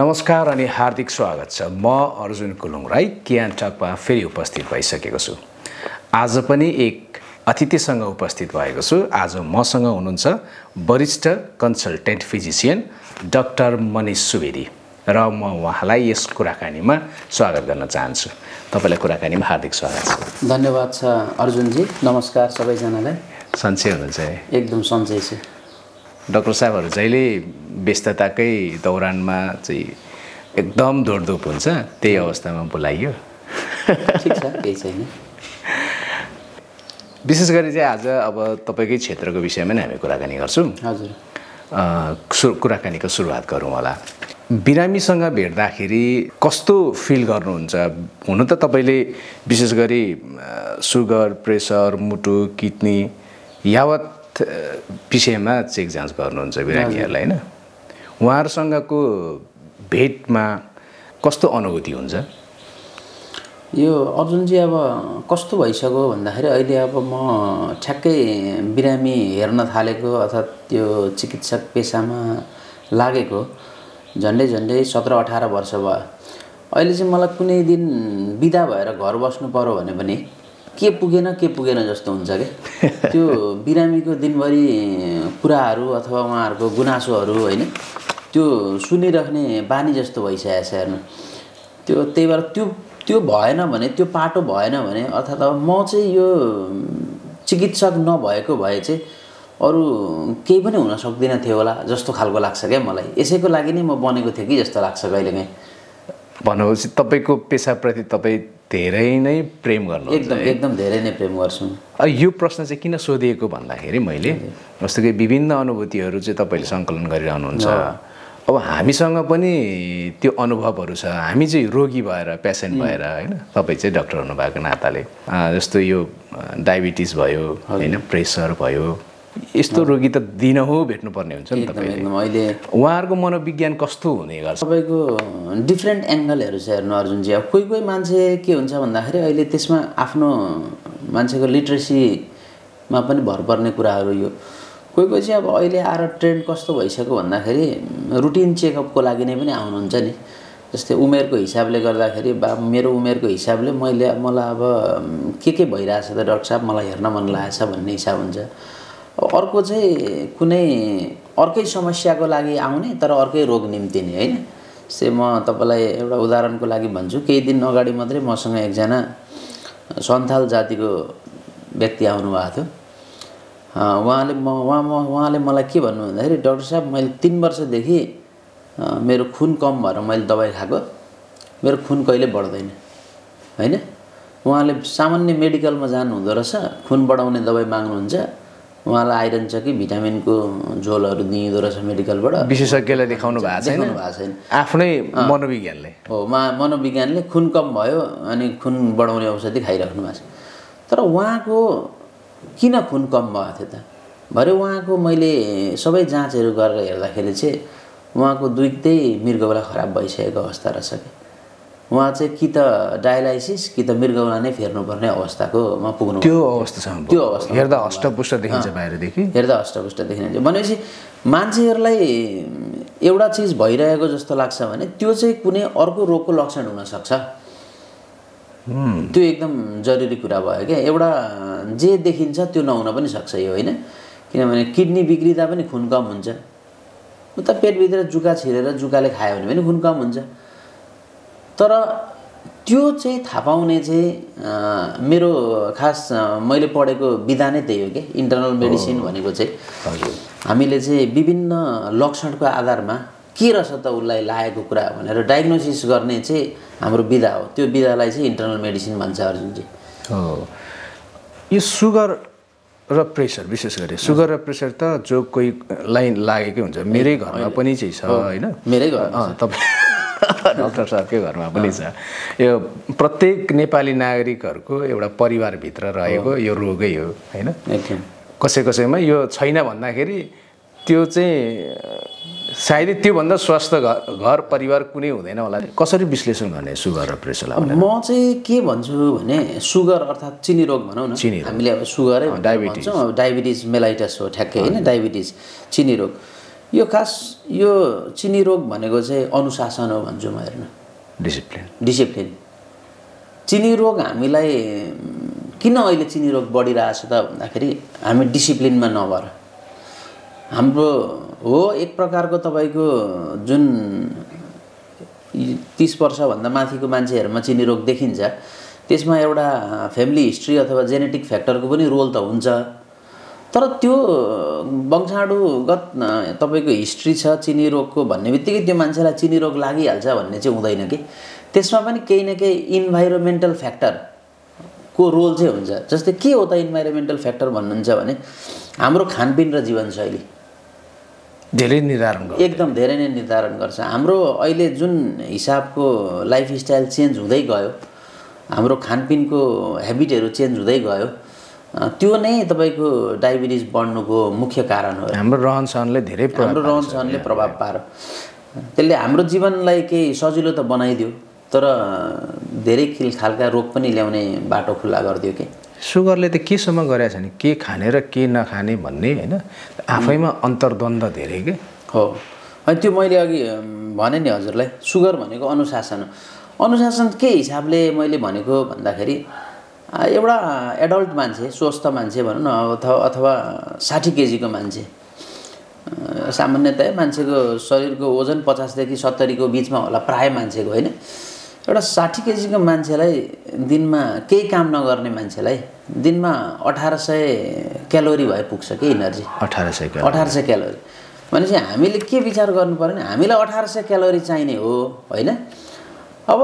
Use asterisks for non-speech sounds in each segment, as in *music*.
नमस्कार अनि हार्दिक स्वागत छ। म अर्जुन कुलुङ राई कियान टकमा फेरि उपस्थित भइसकेको छु। आज पनि एक अतिथिसँग उपस्थित भएको छु। आज मसँग हुनुहुन्छ वरिष्ठ consultant physician doctor Manish Subedi र म उहाँलाई यस कुराकानीमा स्वागत गर्न चाहन्छु। तपाईँलाई कुराकानीमा हार्दिक स्वागत छ। धन्यवाद छ अर्जुनजी। नमस्कार सबैजनालाई। सन्चै हुनुहुन्छ है। एकदम सन्चै छु। डाक्टर साहबहरू जहिले व्यस्तताकै दौरानमा चाहिँ एकदम दौडधुप हुन्छ त्यही अवस्थामा बोलाइयो। केही छैन। विशेष गरी चाहिँ आज अब तपाईँकै क्षेत्रको विषयमा नै हामी कुराकानी गर्छौँ। हजुर। सु कुराकानीको सुरुवात गरौँ होला। बिरामीसँग भेट्दाखेरि कस्तो फिल गर्नुहुन्छ? हुनु त तपाईँले विशेष गरी सुगर प्रेसर मुटु किडनी यावत विषयमा चेक जाँच गर्नुहुन्छ बिरामीहरूलाई होइन? उहाँहरूसँगको भेटमा कस्तो अनुभूति हुन्छ? यो अर्जुनजी अब कस्तो भइसक्यो भन्दाखेरि अहिले अब म ठ्याक्कै बिरामी हेर्न थालेको अर्थात् त्यो चिकित्सक पेसामा लागेको। झन्डै झन्डै सत्र अठार वर्ष भयो। अहिले चाहिँ मलाई कुनै दिन बिदा भएर घर बस्नु पऱ्यो भने पनि के पुगेन के पुगेन जस्तो हुन्छ क्या *laughs* त्यो बिरामीको दिनभरि कुराहरू अथवा उहाँहरूको गुनासोहरू होइन? त्यो सुनिराख्ने बानी जस्तो भइसकेको छ हेर्नु। त्यो त्यही भएर त्यो त्यो भएन भने त्यो पाटो भएन भने अर्थात् अब म चाहिँ यो चिकित्सक नभएको भए चाहिँ अरू केही पनि हुन सक्दिनँ थियो होला जस्तो खालको लाग्छ क्या मलाई। यसैको लागि नै म बनेको थिएँ कि जस्तो लाग्छ कहिलेकाहीँ। भनेपछि तपाईँको पेसाप्रति तपाईँ धेरै नै प्रेम गर्नुहुन्छ एकदम एकदम धेरै नै प्रेम गर्छु। यो प्रश्न चाहिँ किन सोधिएको भन्दाखेरि मैले जस्तो कि विभिन्न अनुभूतिहरू चाहिँ तपाईँले सङ्कलन गरिरहनुहुन्छ। अब हामीसँग पनि त्यो अनुभवहरू छ। हामी चाहिँ रोगी भएर पेसेन्ट भएर होइन तपाईँ चाहिँ डक्टर हुनुभएको नाताले। जस्तो यो डायबिटिस भयो होइन प्रेसर भयो यस्तो रोगी त दिनहुँ भेट्नुपर्ने हुन्छ नि एकदम एकदम। अहिले उहाँहरूको मनोविज्ञान कस्तो हुने गर्छ? तपाईँको डिफ्रेन्ट एङ्गलहरू छ हेर्नु अर्जुनजी। अब कोही कोही मान्छे के हुन्छ भन्दाखेरि अहिले त्यसमा आफ्नो मान्छेको लिट्रेसीमा पनि भर पर्ने कुराहरू यो। कोही कोही चाहिँ अब अहिले आएर ट्रेन्ड कस्तो भइसक्यो भन्दाखेरि रुटिन चेकअपको लागि नै पनि आउनुहुन्छ नि। जस्तै उमेरको हिसाबले गर्दाखेरि बा मेरो उमेरको हिसाबले मैले मलाई अब के के भइरहेछ त डाक्टर साहब? मलाई हेर्न मन लागेछ भन्ने हिसाब हुन्छ। अर्को चाहिँ कुनै अर्कै समस्याको लागि आउने तर अर्कै रोग निम्ति नै होइन? से म तपाईँलाई एउटा उदाहरणको लागि भन्छु। केही दिन अगाडि मात्रै मसँग एकजना सन्थाल जातिको व्यक्ति आउनुभएको थियो। उहाँले म उहाँ म उहाँले मलाई के भन्नु भन्दाखेरि डाक्टर साहब मैले तिन वर्षदेखि मेरो खुन कम भएर मैले दबाई खाएको। मेरो खुन कहिले बढ्दैन? होइन? उहाँले सामान्य मेडिकलमा जानु हुँदो रहेछ खुन बढाउने दबाई माग्नुहुन्छ। उहाँलाई आइरन छ कि भिटामिनको झोलहरू दिइँदो रहेछ मेडिकलबाट। विशेषज्ञलाई देखाउनु भएको छैन। देखाउनु भएको छैन। आफ्नै मनोविज्ञानले। हो मा मनोविज्ञानले खुन कम भयो अनि खुन बढाउने औषधि खाइराख्नु भएको छ। तर उहाँको किन खुन कम भएको थियो त? भरे उहाँको मैले सबै जाँचहरू गरेर हेर्दाखेरि चाहिँ उहाँको दुइटै मृगौला खराब भइसकेको अवस्था रहेछ कि। उहाँ चाहिँ कि त डायलाइसिस कि त मृगौला नै फेर्नुपर्ने अवस्थाकोमा पुग्नु त्यो अवस्थासम्म त्यो अवस्था हेर्दा हष्टपुष्ट देखिन्छ बाहिरदेखि। हेर्दा हष्टपुष्ट देखिन्छ। भनेपछि मान्छेहरूलाई एउटा चिज भइरहेको जस्तो लाग्छ भने त्यो चाहिँ कुनै अर्को रोगको लक्षण हुनसक्छ। त्यो एकदम जरुरी कुरा भयो क्या। एउटा जे देखिन्छ त्यो नहुन पनि सक्छ यो होइन? किनभने किडनी बिग्रिँदा पनि खुन कम हुन्छ। उता पेटभित्र जुका छिरेर जुकाले खायो भने पनि खुन कम हुन्छ। तर त्यो चाहिँ थाहा पाउने चाहिँ मेरो खास मैले पढेको विधा नै त्यही हो कि इन्टरनल मेडिसिन भनेको चाहिँ। हामीले चाहिँ विभिन्न लक्षणको आधारमा के रहेछ त उसलाई लागेको कुरा भनेर डायग्नोसिस गर्ने चाहिँ हाम्रो विधा हो। त्यो विधालाई चाहिँ इन्टरनल मेडिसिन भन्छ अर्जुनजी। हो। यो सुगर र प्रेसर विशेष गरी सुगर र प्रेसर त जो कोही लाइन लागेकै हुन्छ। मेरै घरमा पनि चाहिँ छ होइन? मेरै घरमा अँ, तपाईँ *laughs* डक्टर साहबकै घरमा पनि छ। यो प्रत्येक नेपाली नागरिकहरूको एउटा परिवारभित्र रहेको यो रोगै हो होइन? कसै कसैमा यो छैन भन्दाखेरि त्यो चाहिँ सायदै त्योभन्दा स्वस्थ घर घर परिवार कुनै हुँदैन होला। कसरी विश्लेषण गर्ने सुगर र प्रेसरलाई म चाहिँ के भन्छु भने सुगर अर्थात् चिनी रोग भनौँ न। चिनी। हामीले अब सुगरै डायबिटिज। डायबिटिज मेलाइटस हो ठ्याक्कै होइन? डायबिटिज चिनी रोग। यो खास यो चिनी रोग भनेको चाहिँ अनुशासन हो भन्छु म हेर्नु। डिसिप्लिन डिसिप्लिन चिनी रोग हामीलाई किन अहिले चिनी रोग बढिरहेछ त भन्दाखेरि हामी डिसिप्लिनमा नभएर। हाम्रो हो एक प्रकारको तपाईँको जुन तिस वर्षभन्दा माथिको मान्छेहरूमा चिनी रोग देखिन्छ त्यसमा एउटा फ्यामिली हिस्ट्री अथवा जेनेटिक फ्याक्टरको पनि रोल त हुन्छ। तर त्यो वंशाणुगत तपाईँको हिस्ट्री छ चिनी रोगको भन्ने बित्तिकै त्यो मान्छेलाई चिनी रोग लागिहाल्छ भन्ने चाहिँ हुँदैन कि। त्यसमा पनि केही न केही इन्भाइरोमेन्टल फ्याक्टरको रोल चाहिँ हुन्छ। जस्तै के हो त इन्भाइरोमेन्टल फ्याक्टर भन्नुहुन्छ भने हाम्रो खानपिन र जीवनशैली। धेरै निर्धारण गर्छ। एकदम धेरै नै निर्धारण गर्छ। हाम्रो अहिले जुन हिसाबको लाइफस्टाइल चेन्ज हुँदै गयो हाम्रो खानपिनको हेबिटहरू चेन्ज हुँदै गयो त्यो नै तपाईँको डायबिटिज बढ्नुको मुख्य कारण हो। हाम्रो रहन सहनले धेरै प्रभाव हाम्रो रहन सहनले प्रभाव पार्यो त्यसले हाम्रो जीवनलाई केही सजिलो त बनाइदियो तर धेरै किल खालका रोग पनि ल्याउने बाटो खुल्ला गरिदियो कि। सुगरले त केसम्म गरेछ भने के खाने र के नखाने भन्ने होइन आफैमा अन्तर्द्वन्द धेरै के। हो। अनि त्यो मैले अघि भने नि हजुरलाई सुगर भनेको अनुशासन अनुशासन के हिसाबले मैले भनेको भन्दाखेरि एउटा एडल्ट मान्छे स्वस्थ मान्छे भनौँ न अथवा अथवा साठी केजीको मान्छे। सामान्यतया मान्छेको शरीरको ओजन पचासदेखि सत्तरीको बिचमा होला प्राय मान्छेको होइन? एउटा साठी केजीको मान्छेलाई दिनमा केही काम नगर्ने मान्छेलाई दिनमा अठार सय क्यालोरी भए पुग्छ कि इनर्जी। अठार सय अठार सय क्यालोरी। भनेपछि हामीले के विचार गर्नु पऱ्यो भने हामीलाई अठार सय क्यालोरी चाहिने हो होइन? अब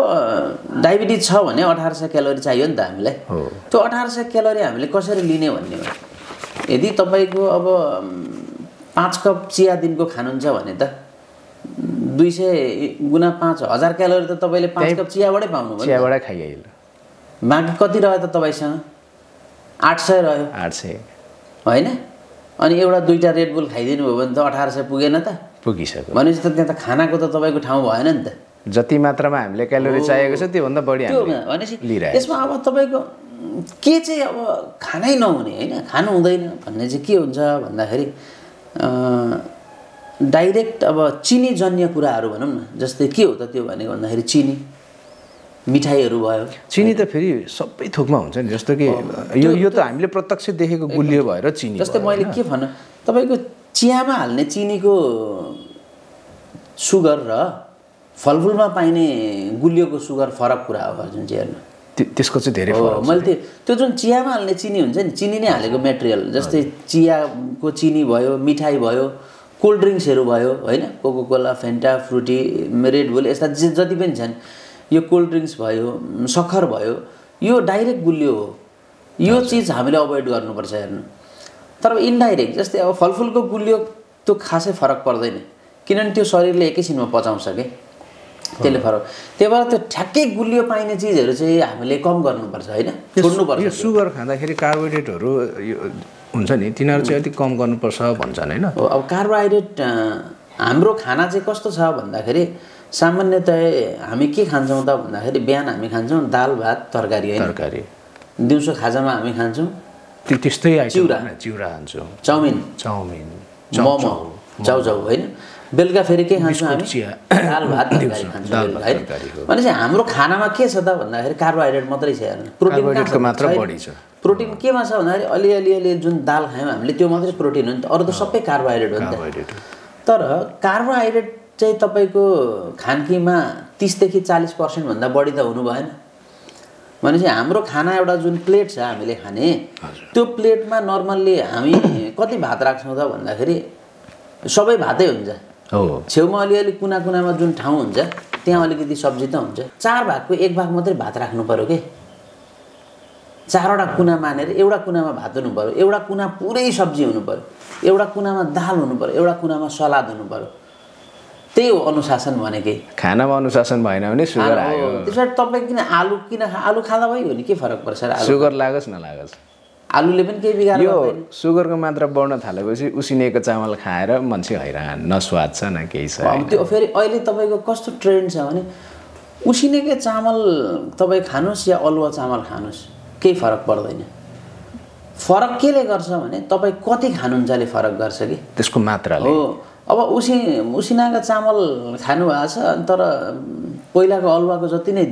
डायबिटिज छ भने अठार सय क्यालोरी चाहियो नि त हामीलाई। त्यो अठार सय क्यालोरी हामीले कसरी लिने भन्ने हो? यदि तपाईँको अब पाँच कप चिया दिनको खानुहुन्छ भने त दुई सय गुणा पाँच हजार क्यालोरी त तपाईँले पाँच कप चियाबाटै पाउनुभयो। चियाबाटै बाँकी कति रह्यो त तपाईँसँग? आठ सय रह्यो। आठ सय होइन? अनि एउटा दुईवटा रेडबुल खाइदिनु भयो भने त अठार सय पुगेन त। पुगिसक्यो। भनेपछि त त्यहाँ त खानाको त तपाईँको ठाउँ भएन नि त। जति मात्रामा हामीले क्यालोरी चाहिएको छ त्योभन्दा बढी भनेपछि यसमा अब तपाईँको के चाहिँ अब खानै नहुने होइन? खानु हुँदैन भन्ने चाहिँ के हुन्छ भन्दाखेरि डाइरेक्ट अब चिनीजन्य कुराहरू भनौँ न जस्तै के हो त त्यो भनेको भन्दाखेरि चिनी मिठाईहरू भयो। चिनी त फेरि सबै थोकमा हुन्छ नि जस्तो कि यो यो त हामीले प्रत्यक्ष देखेको गुलियो भएर चिनी जस्तै मैले? के भनौँ तपाईँको चियामा हाल्ने चिनीको सुगर र फलफुलमा पाइने गुलियोको सुगर फरक कुरा हो जुन चाहिँ हेर्नु। त्य- त्यसको चाहिँ धेरै। मैले त्यो त्यो जुन चियामा हाल्ने चिनी हुन्छ नि चिनी नै हालेको मेटेरियल जस्तै चियाको चिनी भयो मिठाई भयो कोल्ड ड्रिङ्क्सहरू भयो होइन Coca Fanta Frooti Red Bull यस्ता जे जति पनि छन् यो कोल्ड ड्रिङ्क्स भयो सक्खर भयो यो डाइरेक्ट गुलियो हो। यो चिज हामीले अभोइड गर्नुपर्छ हेर्नु। तर इन्डाइरेक्ट जस्तै अब फलफुलको गुलियो त्यो खासै फरक पर्दैन। किनभने त्यो शरीरले एकैछिनमा पचाउँछ कि? त्यसले फरक। त्यही भएर त्यो ठ्याक्कै गुलियो पाइने चिजहरू चाहिँ हामीले कम गर्नुपर्छ होइन? छोड्नुपर्छ यो सुगर खाँदाखेरि कार्बोहाइड्रेटहरू हुन्छ नि तिनीहरू चाहिँ अलिक कम गर्नुपर्छ भन्छन् होइन? अब कार्बोहाइड्रेट हाम्रो खाना चाहिँ कस्तो छ भन्दाखेरि सामान्यतया हामी के खान्छौँ त भन्दाखेरि बिहान हामी खान्छौँ दाल भात तरकारी होइन? तरकारी। दिउँसो खाजामा हामी खान्छौँ। त्यो त्यस्तै चिउरा। चिउरा खान्छौँ। चाउमिन। चाउमिन मोमो। चाउचाउ होइन? बेलुका फेरि के खान्छौँ हामी। दाल भात खान्छौँ हो। भनेपछि हाम्रो खानामा के छ त भन्दाखेरि कार्बोहाइड्रेट मात्रै छ हेर्नु प्रोटिन मात्र। बढी छ। प्रोटिन केमा छ भन्दाखेरि अलिअलि अलि जुन दाल खायौँ हामीले त्यो मात्रै प्रोटिन हो नि त। अरू त सबै कार्बोहाइड्रेट हो नि त। तर कार्बोहाइड्रेट चाहिँ तपाईँको खानकीमा तिसदेखि चालिस पर्सेन्टभन्दा बढी त हुनु भएन। भनेपछि हाम्रो खाना एउटा जुन प्लेट छ हामीले खाने त्यो प्लेटमा नर्मल्ली हामी कति भात राख्छौँ त भन्दाखेरि सबै भातै हुन्छ। हो। छेउमा अलिअलि कुना कुनामा जुन ठाउँ हुन्छ त्यहाँ अलिकति सब्जी त हुन्छ। चार भागको एक भाग मात्रै भात राख्नु पऱ्यो कि? चारवटा कुना मानेर एउटा कुनामा भात हुनु पऱ्यो एउटा कुना पुरै सब्जी हुनु पऱ्यो एउटा कुनामा दाल हुनु पऱ्यो एउटा कुनामा सलाद हुनु पऱ्यो त्यही हो अनुशासन भनेकै। खानामा अनुशासन भएन भने सुगर आयो। त्यसो भए तपाईँ किन आलु किन आलु खाँदा भइगयो नि? के फरक पर्छ सुगर लागोस् नलागोस् आलुले पनि केही बिगार यो सुगरको मात्रा बढ्न थालेपछि उसिनेको चामल खाएर मान्छे हैरान न स्वाद छ न केही छ। अब त्यो फेरि अहिले तपाईँको कस्तो ट्रेन्ड छ भने उसिनेकै चामल तपाईँ खानुहोस् या अलुवा चामल खानुहोस् केही फरक पर्दैन। फरक केले गर्छ भने तपाईँ कति खानुहुन्छले फरक गर्छ कि? त्यसको मात्राले। हो अब उसि उसिनाको चामल खानुभएको छ तर पहिलाको अलुवाको जति नै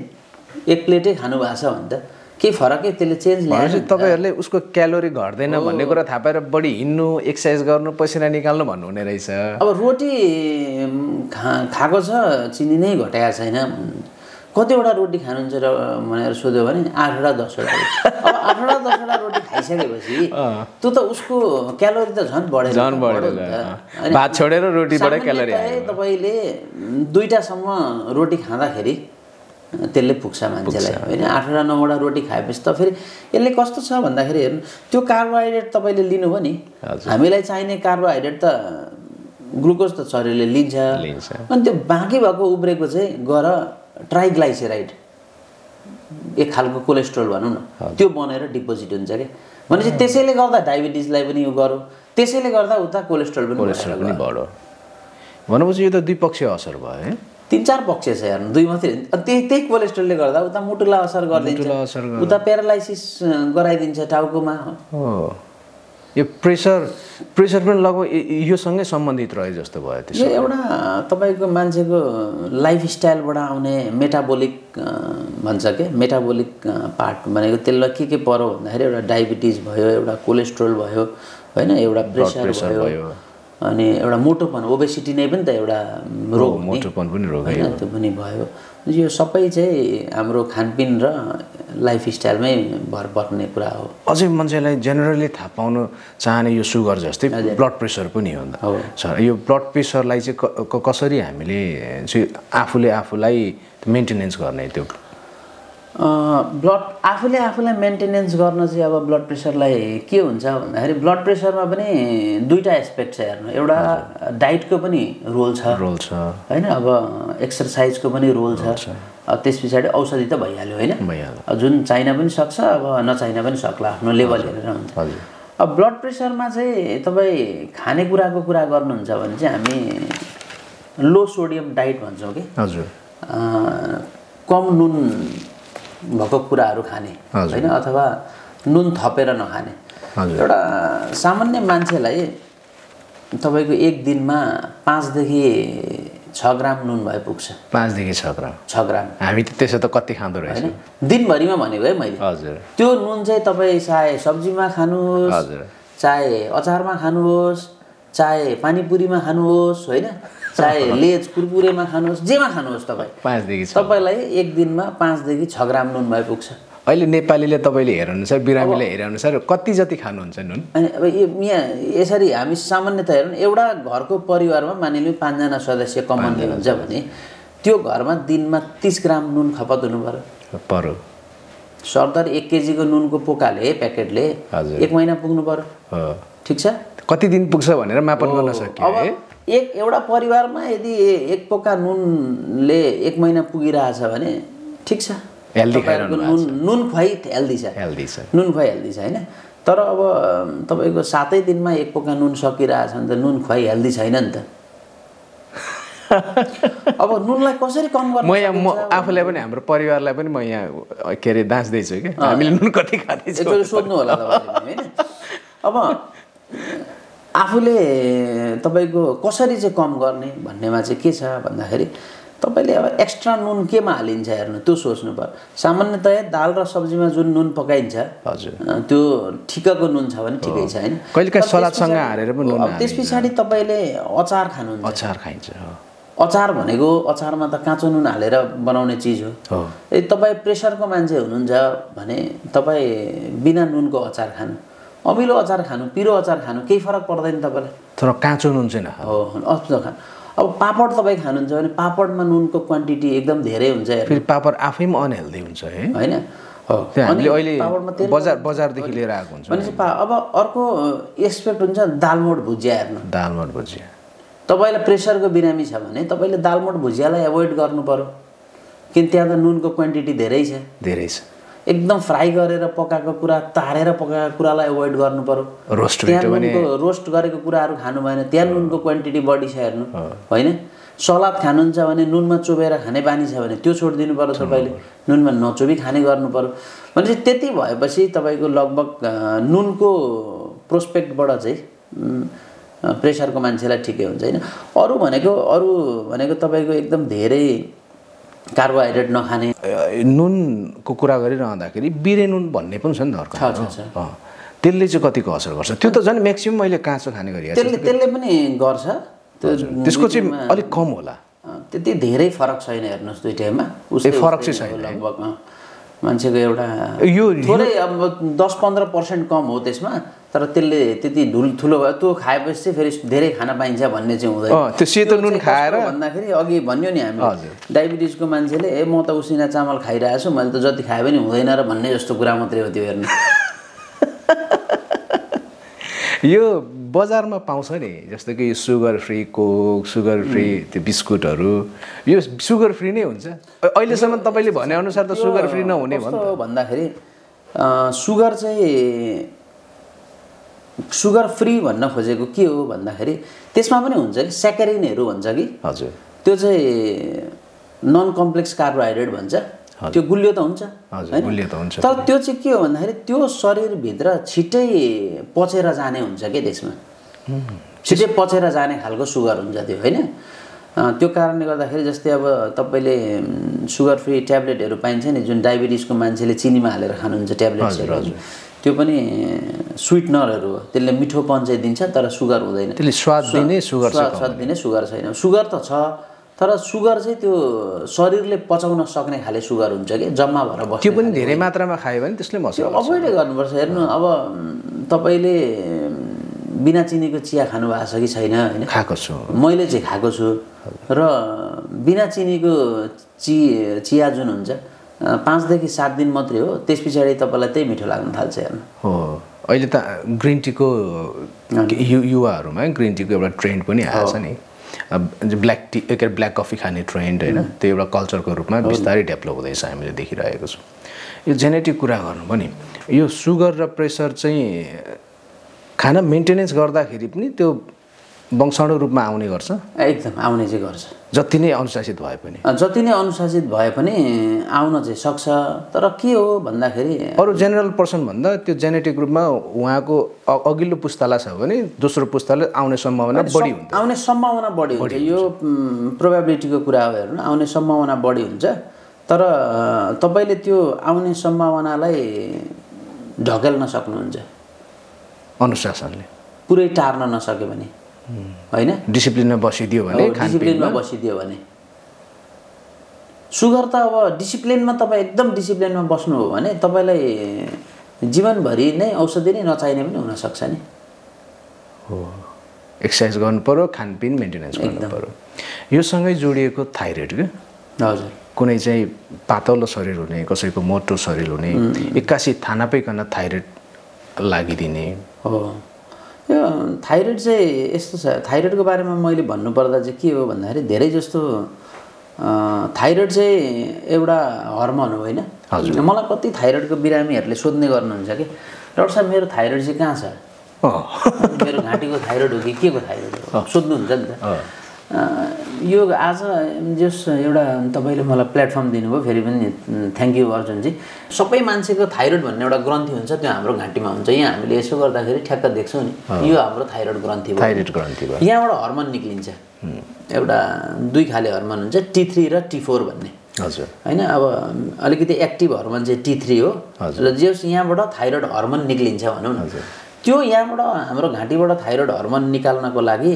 एक प्लेटै खानुभएको छ भने त केही फरकै त्यसले चेन्ज ल्याएन भनेपछि तपाईँहरूले उसको क्यालोरी घट्दैन भन्ने कुरा थाहा पाएर बढी हिँड्नु एक्सर्साइज गर्नु पसिना निकाल्नु भन्नुहुने रहेछ। अब रोटी खा खाएको छ चिनी नै घटाएको छैन। कतिवटा रोटी खानुहुन्छ र भनेर सोध्यो भने आठवटा दसवटा। अब आठवटा दसवटा रोटी खाइसकेपछि *laughs* त्यो त उसको क्यालोरी त झन् बढेर झन् बढेर? भात छोडेर रोटीबाटै क्यालोरी तपाईँले दुईवटासम्म रोटी खाँदाखेरि त्यसले पुग्छ मान्छेलाई होइन? आठवटा नौवटा रोटी खाएपछि त फेरि यसले कस्तो छ भन्दाखेरि हेर्नु त्यो कार्बोहाइड्रेट तपाईँले लिनु भयो नि। हामीलाई चाहिने कार्बोहाइड्रेट त ग्लुकोज त शरीरले लिन्छ। अनि त्यो बाँकी भएको उब्रेको चाहिँ गर ट्राइग्लाइसेराइड। एक खालको कोलेस्ट्रोल भनौँ न। त्यो बनेर डिपोजिट हुन्छ क्या। भनेपछि त्यसैले गर्दा डायबिटिजलाई पनि यो गरौँ। त्यसैले गर्दा उता कोलेस्ट्रोल पनि कोलेस्ट्रोल बढेर पनि बढो भनेपछि यो त द्विपक्षीय असर भयो है? तिन चार पक्ष छ हेर्नु दुई मात्रै। अनि त्यही त्यही कोलेस्ट्रोलले गर्दा उता मुटुलाई असर गरिदिन्छ। उता प्यारालाइसिस गराइदिन्छ टाउकोमा। हो। यो प्रेसर प्रेसर पनि लगभग य- योसँगै सम्बन्धित रहे जस्तो भयो यो त्यसो एउटा तपाईँको मान्छेको लाइफस्टाइलबाट आउने मेटाबोलिक भन्छ के? मेटाबोलिक पार्ट भनेको त्यसलाई के के पऱ्यो भन्दाखेरि एउटा डायबिटिज भयो एउटा कोलेस्ट्रोल भयो होइन? एउटा प्रेसर भयो। अनि एउटा मोटोपन ओबेसिटी नै पनि त एउटा रोग। मोटोपन पनि रोगै होइन त्यो पनि भयो। यो सबै चाहिँ हाम्रो खानपिन र लाइफस्टाइलमै भर पर्ने कुरा हो। अझै मान्छेलाई जेनरली थाहा पाउन चाहने यो सुगर जस्तै ब्लड प्रेसर पनि हो नि छ यो ब्लड प्रेसरलाई चाहिँ कसरी हामीले चाहिँ आफूले आफूलाई मेन्टेनेन्स गर्ने त्यो ब्लड आफूले आफूलाई मेन्टेनेन्स गर्न चाहिँ अब ब्लड प्रेसरलाई के हुन्छ भन्दाखेरि ब्लड प्रेसरमा पनि दुईवटा एस्पेक्ट छ हेर्नु। एउटा डाइटको पनि रोल छ। रोल छ। होइन? अब एक्सर्साइजको पनि रोल छ। त्यस पछाडि औषधि त भइहाल्यो होइन? जुन चाहिन पनि सक्छ अब नचाहिन पनि सक्ला आफ्नो लेभल हेरेर हुन्छ। अब ब्लड प्रेसरमा चाहिँ तपाईँ खानेकुराको कुरा गर्नुहुन्छ भने चाहिँ हामी लो सोडियम डाइट भन्छौँ कि? हजुर। कम नुन भएको कुराहरू खाने। होइन? अथवा नुन थपेर नखाने। एउटा सामान्य मान्छेलाई तपाईँको एक दिनमा पाँचदेखि छ ग्राम नुन भए पुग्छ। पाँचदेखि छ ग्राम। छ ग्राम। हामी त त्यसो त कति खाँदो रहेछ। होइन? दिनभरिमा भनेको है मैले। हजुर। त्यो नुन चाहिँ तपाईँ चाहे सब्जीमा खानुहोस् हजुर। चाहे अचारमा खानुहोस् चाहे पानीपुरीमा खानुहोस् होइन? चाहे लेज कुरकुरेमा खानुहोस् जेमा खानुहोस् तपाईँ। पाँचदेखि तपाईँलाई एक दिनमा पाँचदेखि छ ग्राम नुन भए पुग्छ अहिले नेपालीले तपाईँले हेरेअनुसार बिरामीले हेरेअनुसार कति जति खानुहुन्छ नुन? अनि अब यहाँ यसरी हामी सामान्यतया हेरौँ एउटा घरको परिवारमा मानिलिउँ पाँचजना सदस्य कमाउने हुन्छ भने त्यो घरमा दिनमा तिस ग्राम नुन खपत हुनु पऱ्यो परो सरदर एक केजीको नुनको पोकाले प्याकेटले। एक महिना पुग्नु पऱ्यो ठिक छ? कति दिन पुग्छ भनेर मापन गर्न सकियो एक एउटा परिवारमा यदि एक पोका नुनले एक महिना पुगिरहेछ भने ठिक छ। हेल्दी नुन नुन खुवाइ हेल्दी छ। हेल्दी छ। नुन खुवाइ हेल्दी छ होइन? तर अब तपाईँको सातै दिनमा एक पोका नुन सकिरहेछ भने त नुन खुवाइ हेल्दी छैन नि त। *laughs* अब नुनलाई कसरी कम गर्न म यहाँ म? आफूलाई पनि हाम्रो परिवारलाई पनि म यहाँ के अरे दाँच्दैछु क्या हामीले नुन कति खाँदैछौँ। सोध्नु होला होइन? अब आफूले तपाईँको कसरी चाहिँ कम गर्ने भन्नेमा चाहिँ के छ भन्दाखेरि तपाईँले अब एक्स्ट्रा नुन केमा हालिन्छ हेर्नु त्यो सोच्नु पर्यो सामान्यतया दाल र सब्जीमा जुन नुन पकाइन्छ हजुर। त्यो ठिक्कको नुन छ भने ठिकै छ होइन? कहिलेकाहीँ सलादसँग हालेर पनि त्यस पछाडि तपाईँले अचार खानुहुन्छ। अचार खाइन्छ। अचार भनेको अचारमा त काँचो नुन हालेर बनाउने चिज हो। ए तपाईँ प्रेसरको मान्छे हुनुहुन्छ भने तपाईँ बिना नुनको अचार खानु। अमिलो अचार खानु पिरो अचार खानु केही फरक पर्दैन तपाईँलाई। तर काँचो नुन चाहिँ हो अस्तो खानु। अब पापड तपाईँ खानुहुन्छ भने पापडमा नुनको क्वान्टिटी एकदम धेरै हुन्छ फेरि पापड आफैमा अनहेल्दी हुन्छ है। होइन? बजार बजारदेखि लिएर आएको हुन्छ। भनेपछि अब अर्को एक्सपेक्ट हुन्छ दालमोट भुजिया हेर्नु। दालमट भुजिया। तपाईँलाई प्रेसरको बिरामी छ भने तपाईँले दालमोट भुजियालाई एभोइड गर्नु पऱ्यो किन त्यहाँ त नुनको क्वान्टिटी धेरै छ। धेरै छ। एकदम फ्राई गरेर पकाएको कुरा तारेर पकाएको कुरालाई एभोइड गर्नु पऱ्यो रोस्ट रोस्ट गरेको कुराहरू खानु भएन। त्यहाँ नुनको क्वान्टिटी बढी छ हेर्नु। होइन? सलाद खानुहुन्छ भने नुनमा चोबेर खाने बानी छ भने त्यो छोडिदिनु पऱ्यो तपाईँले। नुनमा नचोबी खाने गर्नु पऱ्यो भनेपछि त्यति भएपछि तपाईँको लगभग नुनको प्रोस्पेक्टबाट चाहिँ प्रेसरको मान्छेलाई ठिकै हुन्छ होइन? अरू भनेको अरू भनेको तपाईँको एकदम धेरै कार्बोहाइड्रेट नखाने। नुनको कुरा गरिरहँदाखेरि बिरे नुन भन्ने पनि छ नि त अर्को। त्यसले चाहिँ कतिको असर गर्छ? त्यो त झन् म्याक्सिमम् मैले काँचो खाने गरिरहेको त्यसले त्यसले पनि गर्छ। त्यसको चाहिँ अलिक कम होला। त्यति धेरै फरक छैन हेर्नुहोस् दुइटैमा उस्तै फरक चाहिँ छैन? लगभग। मान्छेको एउटा यो थोरै अब दस पन्ध्र पर्सेन्ट कम हो त्यसमा। तर त्यसले त्यति ढुल ठुलो भयो त्यो खाएपछि चाहिँ फेरि धेरै खान पाइन्छ भन्ने चाहिँ हुँदैन। त्यो सेतो नुन खाएर- भन्दाखेरि अघि भन्यो नि हामी। डायबिटिजको मान्छेले ए म त उसिना चामल खाइरहेको छु मैले त जति खाए पनि हुँदैन र भन्ने जस्तो कुरा मात्रै हो त्यो हेर्नु। *laughs* यो बजारमा पाउँछ नि जस्तो कि sugar free coke sugar free त्यो बिस्कुटहरू यो सुगर फ्री नै हुन्छ। अहिलेसम्म तपाईँले भनेअनुसार त सुगर फ्री नहुने भन्दाखेरि सुगर चाहिँ सुगर फ्री भन्न खोजेको के हो भन्दाखेरि त्यसमा पनि हुन्छ कि सेकेरिनहरू भन्छ कि? हजुर। त्यो चाहिँ नन कम्प्लेक्स कार्बोहाइड्रेट भन्छ त्यो गुलियो त हुन्छ होइन? गुलियो त हुन्छ। तर त्यो चाहिँ के हो भन्दाखेरि त्यो शरीरभित्र छिट्टै पचेर जाने हुन्छ कि त्यसमा? छिट्टै पचेर जाने खालको सुगर हुन्छ त्यो होइन? त्यो कारणले गर्दाखेरि जस्तै अब तपाईँले सुगर फ्री ट्याब्लेटहरू पाइन्छ नि जुन डायबिटिसको मान्छेले चिनीमा हालेर खानुहुन्छ ट्याब्लेट्सहरू त्यो पनि स्विटनरहरू हो। त्यसले मिठोपन चाहिँ दिन्छ तर सुगर हुँदैन। त्यसले स्वाद दिने सुगर स्वाद दिने सुगर छैन। सुगर त छ तर सुगर चाहिँ त्यो शरीरले पचाउन सक्ने खाले सुगर हुन्छ कि जम्मा भएर बस्छ त्यो पनि धेरै मात्रामा खायो भने त्यसले अभोइडै गर्नुपर्छ। हेर्नु अब तपाईँले बिना चिनीको चिया खानु भएको छ कि छैन होइन? खाएको छु। मैले चाहिँ खाएको छु। र बिना चिनीको चि चिया जुन हुन्छ पाँचदेखि सात दिन मात्रै हो। त्यस पछाडि तपाईँलाई त्यही मिठो लाग्न थाल्छ हेर्नु हो। अहिले त ग्रिन टीको यु युवाहरूमा ग्रिन टीको एउटा ट्रेन्ड पनि आएको छ नि। ब्ल्याक टी के अरे ब्ल्याक कफी खाने ट्रेन्ड होइन त्यो एउटा कल्चरको रूपमा बिस्तारै डेभलप हुँदैछ हामीले देखिरहेको छौँ। यो जेनेटिक कुरा गर्नु पनि यो सुगर र प्रेसर चाहिँ खाना मेन्टेनेन्स गर्दाखेरि पनि त्यो वंशाणु रूपमा आउने गर्छ। एकदम आउने चाहिँ गर्छ। जति नै अनुशासित भए पनि। जति नै अनुशासित भए पनि आउन चाहिँ सक्छ तर के हो भन्दाखेरि अरू जेनरल पर्सन भन्दा त्यो जेनेटिक रूपमा उहाँको अघिल्लो पुस्ताला छ भने दोस्रो पुस्ताले आउने सम्भावना बढी हुन्छ। आउने सम्भावना बढी हुन्छ। यो प्रोबेबिलिटीको कुरा हो हेर्नु आउने सम्भावना बढी हुन्छ। तर तपाईँले त्यो आउने सम्भावनालाई ढकेल्न सक्नुहुन्छ। अनुशासनले। पुरै टार्न नसक्यो भने होइन? डिसिप्लिनमा बसिदियो भने डिसिप्लिनमा बसिदियो भने। सुगर त अब डिसिप्लिनमा तपाईँ एकदम डिसिप्लिनमा बस्नु हो भने तपाईँलाई जीवनभरि नै औषधि नै नचाहिने पनि हुनसक्छ नि। हो। एक्सर्साइज गर्नु पऱ्यो खानपिन मेन्टेनेन्स गर्नु पऱ्यो योसँगै जोडिएको थाइरोइड क्या? हजुर। कुनै चाहिँ पातलो शरीर हुने कसैको मोटो शरीर हुने एक्कासी थाहा नपाइकन थाइरोइड लागिदिने। हो। यो थाइरोइड चाहिँ यस्तो छ। थाइरोइडको बारेमा मैले भन्नुपर्दा चाहिँ के हो भन्दाखेरि धेरै जस्तो थाइरोइड चाहिँ एउटा हर्मोन हो होइन? मलाई कति थाइरोइडको बिरामीहरूले सोध्ने गर्नुहुन्छ कि डाक्टर साहब मेरो थाइरोइड चाहिँ कहाँ छ? मेरो घाँटीको थाइरोइड हो कि के को थाइरोइड हो? सोध्नुहुन्छ नि त। यो आज जस एउटा तपाईँले मलाई प्लेटफर्म दिनुभयो फेरि पनि थ्याङ्क यू अर्जुनजी। सबै मान्छेको थाइरोइड भन्ने एउटा ग्रन्थि हुन्छ त्यो हाम्रो घाँटीमा हुन्छ। यहाँ हामीले यसो गर्दाखेरि ठ्याक्क देख्छौँ नि। यो हाम्रो थाइरोइड ग्रन्थि भयो। थाइरोइड ग्रन्थि भयो। यहाँबाट हर्मोन निक्लिन्छ। एउटा दुई खाले हर्मोन हुन्छ टी थ्री र टी फोर भन्ने। हजुर। होइन अब अलिकति एक्टिभ हर्मोन चाहिँ टी थ्री हो। र जस यहाँबाट थाइरोइड हर्मोन निक्लिन्छ भनौँ न। त्यो यहाँबाट हाम्रो घाँटीबाट थाइरोइड हर्मोन निकाल्नको लागि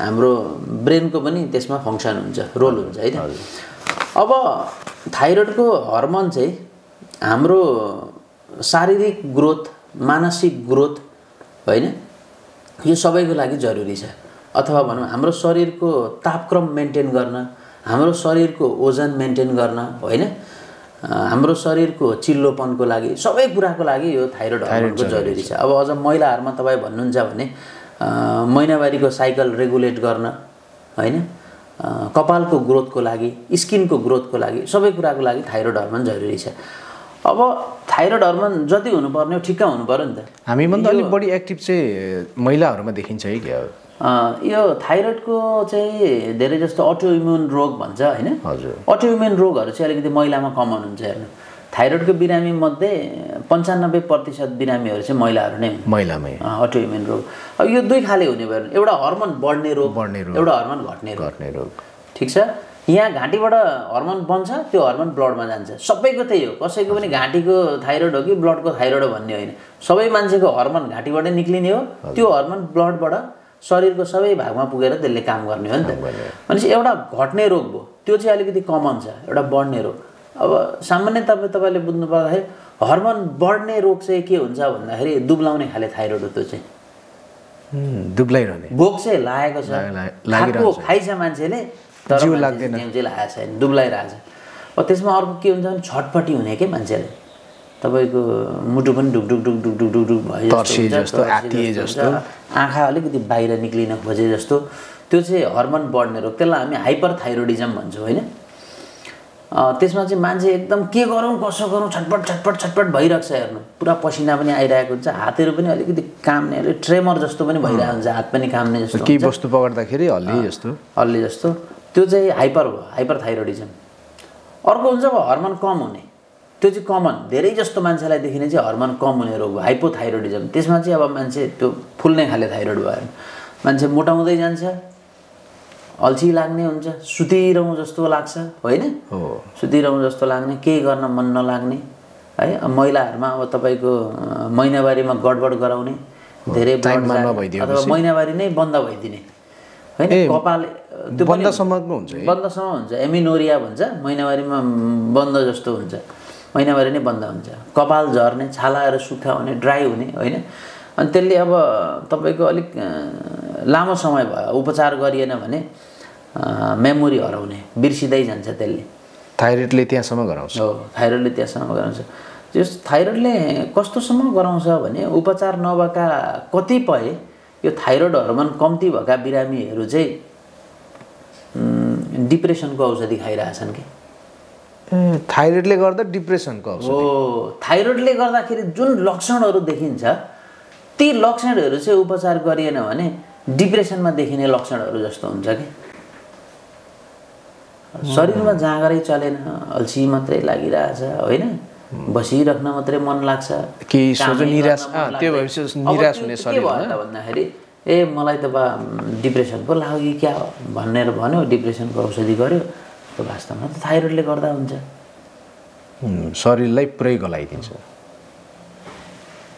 हाम्रो ब्रेनको पनि त्यसमा फङ्सन हुन्छ रोल हुन्छ है त अब थाइरोइडको हर्मोन चाहिँ हाम्रो शारीरिक ग्रोथ मानसिक ग्रोथ होइन? यो सबैको लागि जरुरी छ। अथवा भनौँ हाम्रो शरीरको तापक्रम मेन्टेन गर्न हाम्रो शरीरको ओजन मेन्टेन गर्न होइन? हाम्रो शरीरको चिल्लोपनको लागि सबै कुराको लागि यो थाइरोइड हर्मोनको जरुरी छ। अब अझ महिलाहरूमा तपाईँ भन्नुहुन्छ भने महिनावारीको साइकल रेगुलेट गर्न होइन? कपालको ग्रोथको लागि स्किनको ग्रोथको लागि सबै कुराको लागि थाइरोइड हर्मोन जरुरी छ। अब थाइरोइड हर्मोन जति हुनुपर्ने हो ठिक्क हुनु पऱ्यो नि त। हामीभन्दा अलिक बढी एक्टिभ चाहिँ महिलाहरूमा देखिन्छ है क्या? यो थाइरोइडको चाहिँ धेरै जस्तो अटो इम्युन रोग भन्छ होइन? हजुर। अटो इम्युन रोगहरू चाहिँ अलिकति महिलामा कमन हुन्छ हेर्नु। थाइरोइडको बिरामी मध्ये पन्चानब्बे प्रतिशत बिरामीहरू चाहिँ महिलाहरू नै महिलामै। अटोइम्युन रोग। अब यो दुई खाले हुने भयो एउटा हर्मोन बढ्ने रोग बढ्ने रोग। एउटा हर्मोन घट्ने रोग। घट्ने रोग। ठिक छ? यहाँ घाँटीबाट हर्मोन बन्छ त्यो हर्मोन ब्लडमा जान्छ। सबैको त्यही हो। कसैको पनि घाँटीको थाइरोइड हो कि ब्लडको थाइरोइड हो भन्ने होइन। सबै मान्छेको हर्मोन घाँटीबाटै निक्लिने हो। त्यो हर्मोन ब्लडबाट शरीरको सबै भागमा पुगेर त्यसले काम गर्ने हो नि त। भनेपछि एउटा घट्ने रोग भयो त्यो चाहिँ अलिकति कमन छ। एउटा बढ्ने रोग। अब सामान्य तपाईँ तपाईँले बुझ्नु पर्दाखेरि हर्मोन बढ्ने रोग चाहिँ के हुन्छ भन्दाखेरि दुब्लाउने खाले थाइरोइड हो त्यो चाहिँ। दुब्लाइरहने। भोक चाहिँ लागेको छ। खाइछ मान्छेले तर जिउ लागेको छैन दुब्लाइरहेको छ। अब त्यसमा अर्को के हुन्छ भने छटपट्टि हुने के मान्छेले? तपाईँको मुटु पनि ढुक ढुक ढुक ढुक। हुन्छ। आँखा अलिकति बाहिर निक्लिन खोजे जस्तो। त्यो चाहिँ हर्मोन बढ्ने रोग। त्यसलाई हामी हाइपर थाइरोइडिजम भन्छौँ होइन? त्यसमा चाहिँ मान्छे एकदम के गरौँ कसो गरौँ छटपट छटपट छटपट भइरहेको छ हेर्नु। पुरा पसिना पनि आइरहेको हुन्छ हातहरू पनि अलिकति काम्ने अलिक ट्रेमर जस्तो पनि भइरहेको हुन्छ हात पनि काम्ने जस्तो केही। वस्तु पक्र्दाखेरि हल्ली जस्तो। हल्ली जस्तो। त्यो चाहिँ हाइपर भयो हाइपर थाइरोइडिजम। अर्को हुन्छ अब हर्मोन कम हुने। त्यो चाहिँ कमन। धेरै जस्तो मान्छेलाई देखिने चाहिँ हर्मोन कम हुने रोग भयो हाइपोथाइरोइडिजम। त्यसमा चाहिँ अब मान्छे त्यो फुल्ने खाले थाइरोइड भयो। मान्छे मोटाउँदै जान्छ। अल्छी लाग्ने हुन्छ। सुतिरहँ जस्तो लाग्छ होइन? हो। सुतिरहँ जस्तो लाग्ने केही गर्न मन नलाग्ने है? महिलाहरूमा अब तपाईँको महिनावारीमा गडबड गराउने धेरै। अथवा महिनावारी नै बन्द भइदिने होइन? कपाल त्यो पनि बन्दसम्मको हुन्छ बन्दसम्म हुन्छ। एमिनोरिया भन्छ महिनावारीमा बन्द जस्तो हुन्छ। महिनावारी नै बन्द हुन्छ। कपाल झर्ने छालाहरू सुक्खा हुने ड्राई हुने होइन? अनि त्यसले अब तपाईँको अलिक लामो समय भयो उपचार गरिएन भने मेमोरी हराउने बिर्सिँदै जान्छ त्यसले। थाइरोइडले त्यहाँसम्म गराउँछ। हो थाइरोइडले त्यहाँसम्म गराउँछ। त्यस थाइरोइडले कस्तोसम्म गराउँछ भने उपचार नभएका कतिपय यो थाइरोइड हर्मोन कम्ती भएका बिरामीहरू चाहिँ डिप्रेसनको औषधि खाइरहेछन् कि। थाइरोइडले गर्दा डिप्रेसनको हो थाइरोइडले गर्दाखेरि जुन लक्षणहरू देखिन्छ ती लक्षणहरू चाहिँ उपचार गरिएन भने डिप्रेसनमा देखिने लक्षणहरू जस्तो हुन्छ कि? शरीरमा जाँगरै चलेन अल्छी मात्रै लागिरहेछ होइन? बसिराख्न मात्रै मन लाग्छ के। भयो भन्दाखेरि ए मलाई त बा डिप्रेसन पो लाग्यो कि क्या? भनेर भन्यो डिप्रेसनको औषधि गर्यो त्यो वास्तवमा त थाइरोइडले गर्दा हुन्छ। शरीरलाई पुरै गलाइदिन्छ।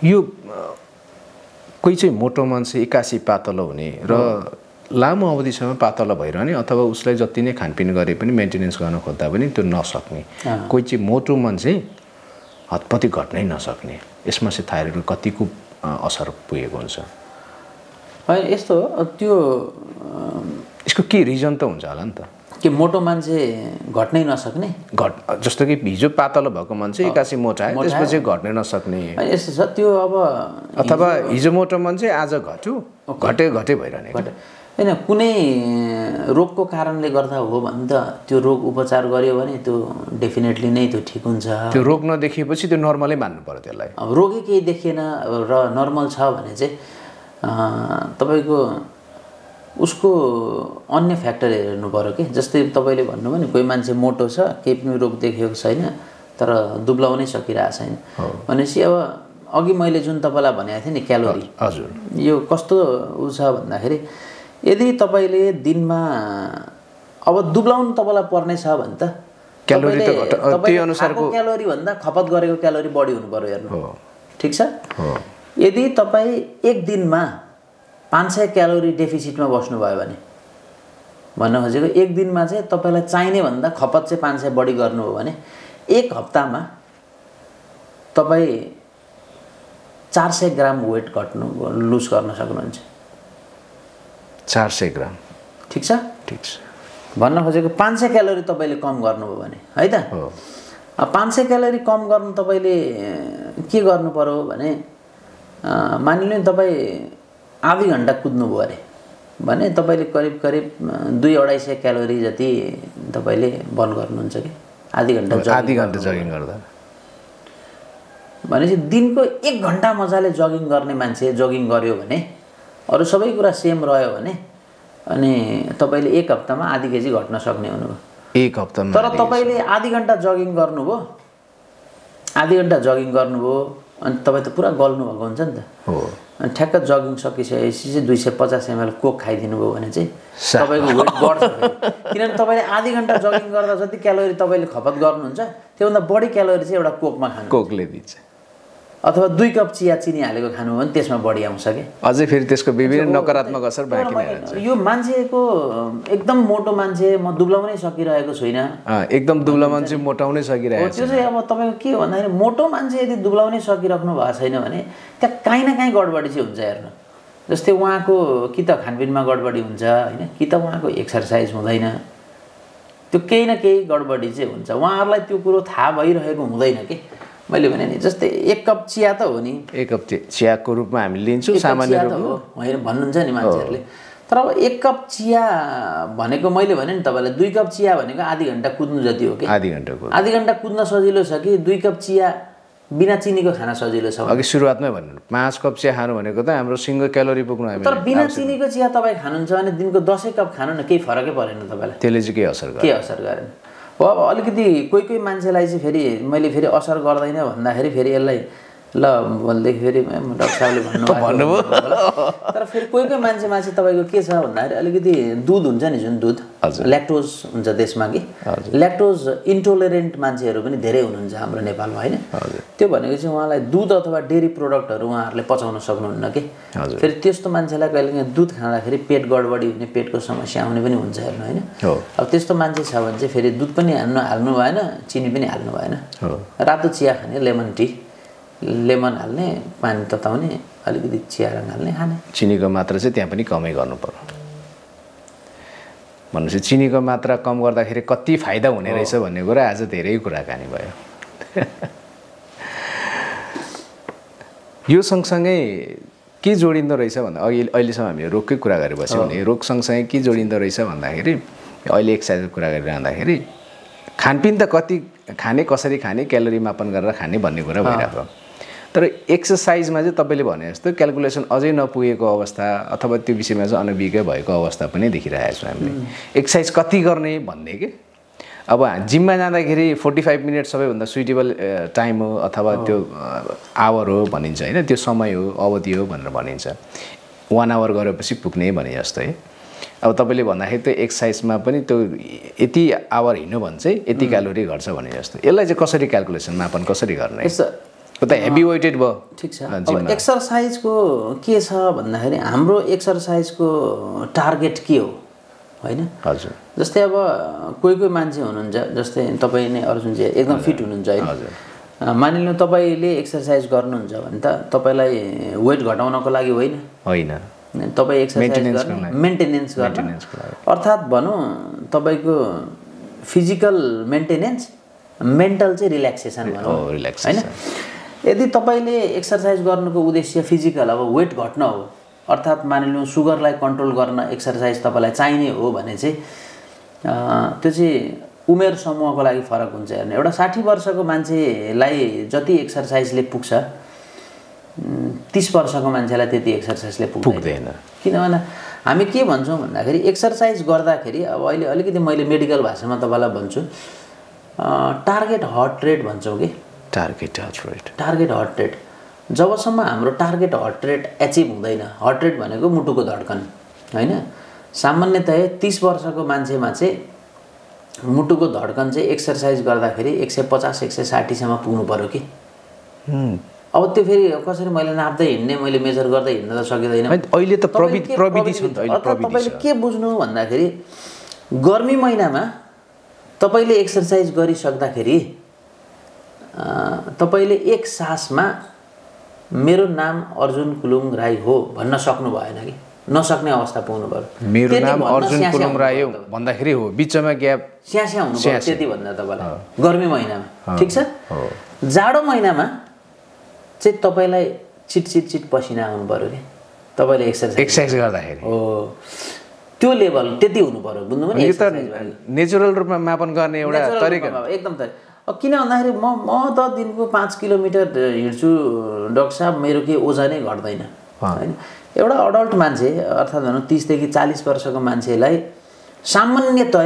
यो कोही चाहिँ मोटो मान्छे एक्कासी पातलो हुने र लामो अवधिसम्म पातलो भइरहने अथवा उसलाई जति नै खानपिन गरे पनि मेन्टेनेन्स गर्न खोज्दा पनि त्यो नसक्ने। कोही चाहिँ मोटो मान्छे हतपति घट्नै नसक्ने। यसमा चाहिँ थाइरोइडको कतिको असर पुगेको हुन्छ। होइन यस्तो त्यो यसको के रिजन त हुन्छ होला नि त? के मोटो मान्छे घट्नै नसक्ने? घट जस्तो कि हिजो पातलो भएको मान्छे एक्कासी मोटायो त्यसपछि घट्नै नसक्ने। यस्तो छ त्यो अब अथवा हिजो मोटो मान्छे आज घट्यो घटे घटे भइरहने। होइन कुनै रोगको कारणले गर्दा हो भने त त्यो रोग उपचार गर्यो भने त्यो डेफिनेटली नै त्यो ठिक हुन्छ। त्यो रोग नदेखिएपछि त्यो नर्मलै मान्नु पर्यो त्यसलाई। अब रोगै केही देखिएन र नर्मल छ भने चाहिँ तपाईँको उसको अन्य फ्याक्टर हेर्नु पऱ्यो कि। जस्तै तपाईँले भन्नुभयो नि कोही मान्छे मोटो छ केही पनि रोग देखेको छैन तर दुब्लाउनै सकिरहेको छैन। भनेपछि अब अघि मैले जुन तपाईँलाई भनेको थिएँ नि क्यालोरी। हजुर। यो कस्तो उ छ भन्दाखेरि यदि तपाईँले दिनमा अब दुब्लाउनु तपाईँलाई पर्ने छ भने त क्यालोरी क्यालोरी भन्दा खपत गरेको क्यालोरी बढी हुनु पर्यो हेर्नु। ठिक छ? यदि तपाईँ एक दिनमा पाँच सय क्यालोरी डेफिसिटमा बस्नुभयो भने। भन्न खोजेको एक दिनमा चाहिँ तपाईँलाई चाहिने भन्दा खपत चाहिँ पाँच सय बढी गर्नुभयो भने एक हप्तामा तपाईँ चार सय ग्राम वेट घट्नु लुज गर्न सक्नुहुन्छ। चार सय ग्राम। ठिक छ? ठिक छ। भन्न खोजेको पाँच सय क्यालोरी तपाईँले कम गर्नुभयो भने है त? हो। पाँच सय क्यालोरी कम गर्नु तपाईँले के गर्नु पर्यो भने नि तपाईँ आधी घन्टा कुद्नुभयो अरे भने तपाईँले करिब करिब दुई अढाई सय क्यालोरी जति तपाईँले बन्द गर्नुहुन्छ कि आधी घन्टा आधी घन्टा। जगिङ गर्दा? भनेपछि दिनको एक घन्टा मजाले जगिङ गर्ने मान्छे जगिङ गर्यो भने अरू सबै कुरा सेम रह्यो भने अनि तपाईँले एक हप्तामा आधी केजी घट्न सक्ने हुनुभयो। एक हप्तामा तर तपाईँले आधी घन्टा जगिङ गर्नुभयो आधी घन्टा जगिङ गर्नुभयो अनि तपाईँ त पुरा गल्नुभएको हुन्छ नि त। हो। अनि ठ्याक्क जगिङ सकिसकेपछि चाहिँ दुई सय पचास एमएल कोक खाइदिनु भयो भने चाहिँ तपाईँको वेट बढ्छ। किनभने तपाईँले आधी घन्टा जगिङ गर्दा जति क्यालोरी तपाईँले खपत गर्नुहुन्छ त्योभन्दा बढी क्यालोरी चाहिँ एउटा कोकमा खानु कोकले दिन्छ। अथवा दुई कप चिया चिनी हालेको खानु हो भने त्यसमा बढी आउँछ कि? अझै फेरि त्यसको विभिन्न नकारात्मक असर बाँकी यो मान्छेको एकदम मोटो मान्छे म दुब्लाउनै सकिरहेको छुइनँ। एकदम दुब्लो मान्छे मोटाउनै सकिरहेको त्यो चाहिँ अब तपाईँको के हो भन्दाखेरि मोटो मान्छे यदि दुब्लाउनै सकिराख्नु भएको छैन भने त्यहाँ काहीँ न काहीँ गडबडी चाहिँ हुन्छ हेर्नु। जस्तै उहाँको कि त खानपिनमा गडबडी हुन्छ होइन? कि त उहाँको एक्सर्साइज हुँदैन। त्यो केही न केही गडबडी चाहिँ हुन्छ। उहाँहरूलाई त्यो कुरो थाहा भइरहेको हुँदैन कि? मैले भने नि जस्तै एक कप चिया त हो नि। एक कप चियाको रूपमा हामी लिन्छौँ सामान्य हो होइन भन्नुहुन्छ नि मान्छेहरूले। तर अब एक कप चिया भनेको मैले भने नि तपाईँलाई दुई कप चिया भनेको आधी घन्टा कुद्नु जति हो कि? आधी घन्टाको आधी घन्टा कुद्न सजिलो छ कि? दुई कप चिया बिना चिनीको खान सजिलो छ? अघि सुरुवातमै भन्नु पाँच कप चिया खानु भनेको त हाम्रो सिङ्गल क्यालोरी पुग्नु हामी तर बिना चिनीको चिया तपाईँ खानुहुन्छ भने दिनको दसै कप खानु न केही फरकै परेन तपाईँलाई। त्यसले चाहिँ के असर के असर गरेन। अब अलिकति कोही कोही मान्छेलाई चाहिँ फेरि मैले फेरि असर गर्दैन भन्दाखेरि फेरि यसलाई ल भनेदेखि फेरि म डाक्टर साहबले भन्नु *laughs* तर फेरि कोही कोही मान्छेमा चाहिँ तपाईँको के छ भन्दाखेरि अलिकति दुध हुन्छ नि जुन दुध। ल्याक्टोज हुन्छ त्यसमा कि? ल्याक्टोज इन्टोलेरेन्ट मान्छेहरू पनि धेरै हुनुहुन्छ हाम्रो नेपालमा होइन? त्यो भनेको चाहिँ उहाँलाई दुध अथवा डेरी प्रोडक्टहरू उहाँहरूले पचाउन सक्नुहुन्न कि। फेरि त्यस्तो मान्छेलाई कहिलेकाहीँ दुध खाँदाखेरि पेट गडबडी हुने पेटको समस्या आउने पनि हुन्छ हेर्नु होइन? अब त्यस्तो मान्छे छ भने चाहिँ फेरि दुध पनि हाल्नु हाल्नु भएन चिनी पनि हाल्नु भएन। रातो चिया खाने लेमन टी। लेमन हाल्ने पानी तताउने अलिकति चिया रङ हाल्ने खाने। चिनीको मात्रा चाहिँ त्यहाँ पनि कमै गर्नु पर्यो। भनेपछि चिनीको मात्रा कम गर्दाखेरि कति फाइदा हुने रहेछ भन्ने कुरा आज धेरै कुराकानी भयो। यो सँगसँगै के जोडिँदो रहेछ भन्दा अघि अहिलेसम्म हामीले रोगकै कुरा गरिबस्यौँ भने रोग सँगसँगै के जोडिँदो रहेछ भन्दाखेरि अहिले एक्सर्साइजको कुरा गरिरहँदाखेरि खानपिन त कति खाने कसरी खाने क्यालोरी मापन गरेर खाने भन्ने कुरा भइरहेको तर एक्सर्साइजमा चाहिँ तपाईँले भने जस्तो क्यालकुलेसन अझै नपुगेको अवस्था अथवा त्यो विषयमा चाहिँ अनभिज्ञ भएको अवस्था पनि देखिरहेको छौँ हामीले। एक्सर्साइज कति गर्ने भन्ने कि? अब जिममा जाँदाखेरि फोर्टी फाइभ मिनट सबैभन्दा सुइटेबल टाइम हो अथवा त्यो आवर हो भनिन्छ होइन त्यो समय हो अवधि हो भनेर भनिन्छ। वान आवर गरेपछि पुग्ने भने जस्तो। है अब तपाईँले भन्दाखेरि त्यो एक्सर्साइजमा पनि त्यो यति आवर हिँड्यो भने चाहिँ यति क्यालोरी घट्छ भने जस्तो। यसलाई चाहिँ कसरी क्यालकुलेसन मापन कसरी गर्ने? त हेभी वेटेड भयो ठिक छ। अब एक्सर्साइजको के छ भन्दाखेरि हाम्रो एक्सर्साइजको टार्गेट के हो? होइन? हजुर। जस्तै अब कोही कोही मान्छे हुनुहुन्छ जस्तै तपाईँ नै अर्जुनजी एकदम फिट हुनुहुन्छ होइन? मानिलिनु तपाईँले एक्सर्साइज गर्नुहुन्छ भने त तपाईँलाई वेट घटाउनको लागि होइन? होइन। तपाईँ एक्सर्साइज गर्ने मेन्टेनेन्स गर्न। अर्थात् भनौँ तपाईँको फिजिकल मेन्टेनेन्स मेन्टल चाहिँ रिल्याक्सेसन भनौँ। relaxation। होइन? यदि तपाईँले एक्सर्साइज गर्नुको उद्देश्य फिजिकल अब वेट घट्न हो अर्थात् मानिलिउँ सुगरलाई कन्ट्रोल गर्न एक्सर्साइज तपाईँलाई चाहिने हो भने चाहिँ त्यो चाहिँ उमेर समूहको लागि फरक हुन्छ हेर्नु। एउटा साठी वर्षको मान्छेलाई जति एक्सर्साइजले पुग्छ तिस वर्षको मान्छेलाई त्यति एक्सर्साइजले पुग्दैन। पुग्दैन। किनभने हामी के भन्छौँ भन्दाखेरि एक्सर्साइज गर्दाखेरि अब अहिले अलिकति मैले मेडिकल भाषामा तपाईँलाई भन्छु टार्गेट हर्ट रेट भन्छौँ कि? Target rate target heart rate जबसम्म हाम्रो टार्गेट हर्ट रेट एचिभ हुँदैन हर्ट रेट भनेको मुटुको धड्कन होइन? सामान्यतया तिस वर्षको मान्छेमा चाहिँ मुटुको धड्कन चाहिँ एक्सर्साइज गर्दाखेरि एक सय पचास एक सय साठीसम्म पुग्नु पऱ्यो कि? अब त्यो फेरि कसरी मैले नाप्दै हिँड्ने मैले मेजर गर्दै हिँड्न त सकिँदैन। अहिले त प्रविधि- छ तपाईँले के बुझ्नु भन्दाखेरि गर्मी महिनामा तपाईँले एक्सर्साइज गरिसक्दाखेरि तपाईँले एक सासमा मेरो नाम अर्जुन कुलुङ राई हो भन्न सक्नु भएन कि? नसक्ने अवस्था पुग्नु पऱ्यो मेरो नाम अर्जुन कुलुङ राई हो। भन्दाखेरि हो बिचमा ग्याप स्यास्या हुनु पर्यो। त्यति भन्दा तपाईँलाई। गर्मी महिनामा। ठिक छ? जाडो महिनामा चाहिँ तपाईँलाई चिट चिट चिट पसिना आउनु पऱ्यो कि? तपाईँले एक्सर्साइज एक्सर्साइज गर्दाखेरि। हो। त्यो लेभल त्यति हुनु पऱ्यो बुझ्नु नेचुरल रूपमा मापन गर्ने एउटा तरिका एकदम तरिका। किन भन्दाखेरि म म त दिनको पाँच किलोमिटर हिँड्छु डक्टर साहब मेरो केही ओजनै घट्दैन। होइन? एउटा अडल्ट मान्छे अर्थात् भनौँ तिसदेखि चालिस वर्षको मान्छेलाई सामान्यतया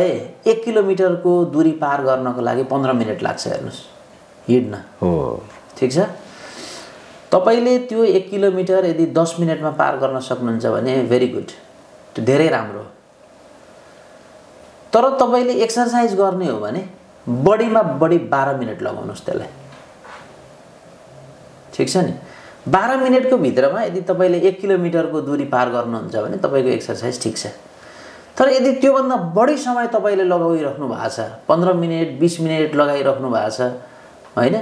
एक किलोमिटरको दुरी पार गर्नको लागि पन्ध्र मिनट लाग्छ हेर्नुहोस्। हिँड्न। हो। ठिक छ? तपाईँले त्यो एक किलोमिटर यदि दस मिनटमा पार गर्न सक्नुहुन्छ भने भेरी गुड त्यो धेरै राम्रो हो। तर तपाईँले एक्सर्साइज गर्ने हो भने बढीमा बढी बाह्र मिनट लगाउनुहोस् त्यसलाई। ठिक छ नि? बाह्र मिनटको भित्रमा यदि तपाईँले एक किलोमिटरको दूरी पार गर्नुहुन्छ भने तपाईँको एक्सर्साइज ठिक छ। तर यदि त्योभन्दा बढी समय तपाईँले लगाइराख्नु भएको छ पन्ध्र मिनट बिस मिनट लगाइराख्नु भएको छ होइन?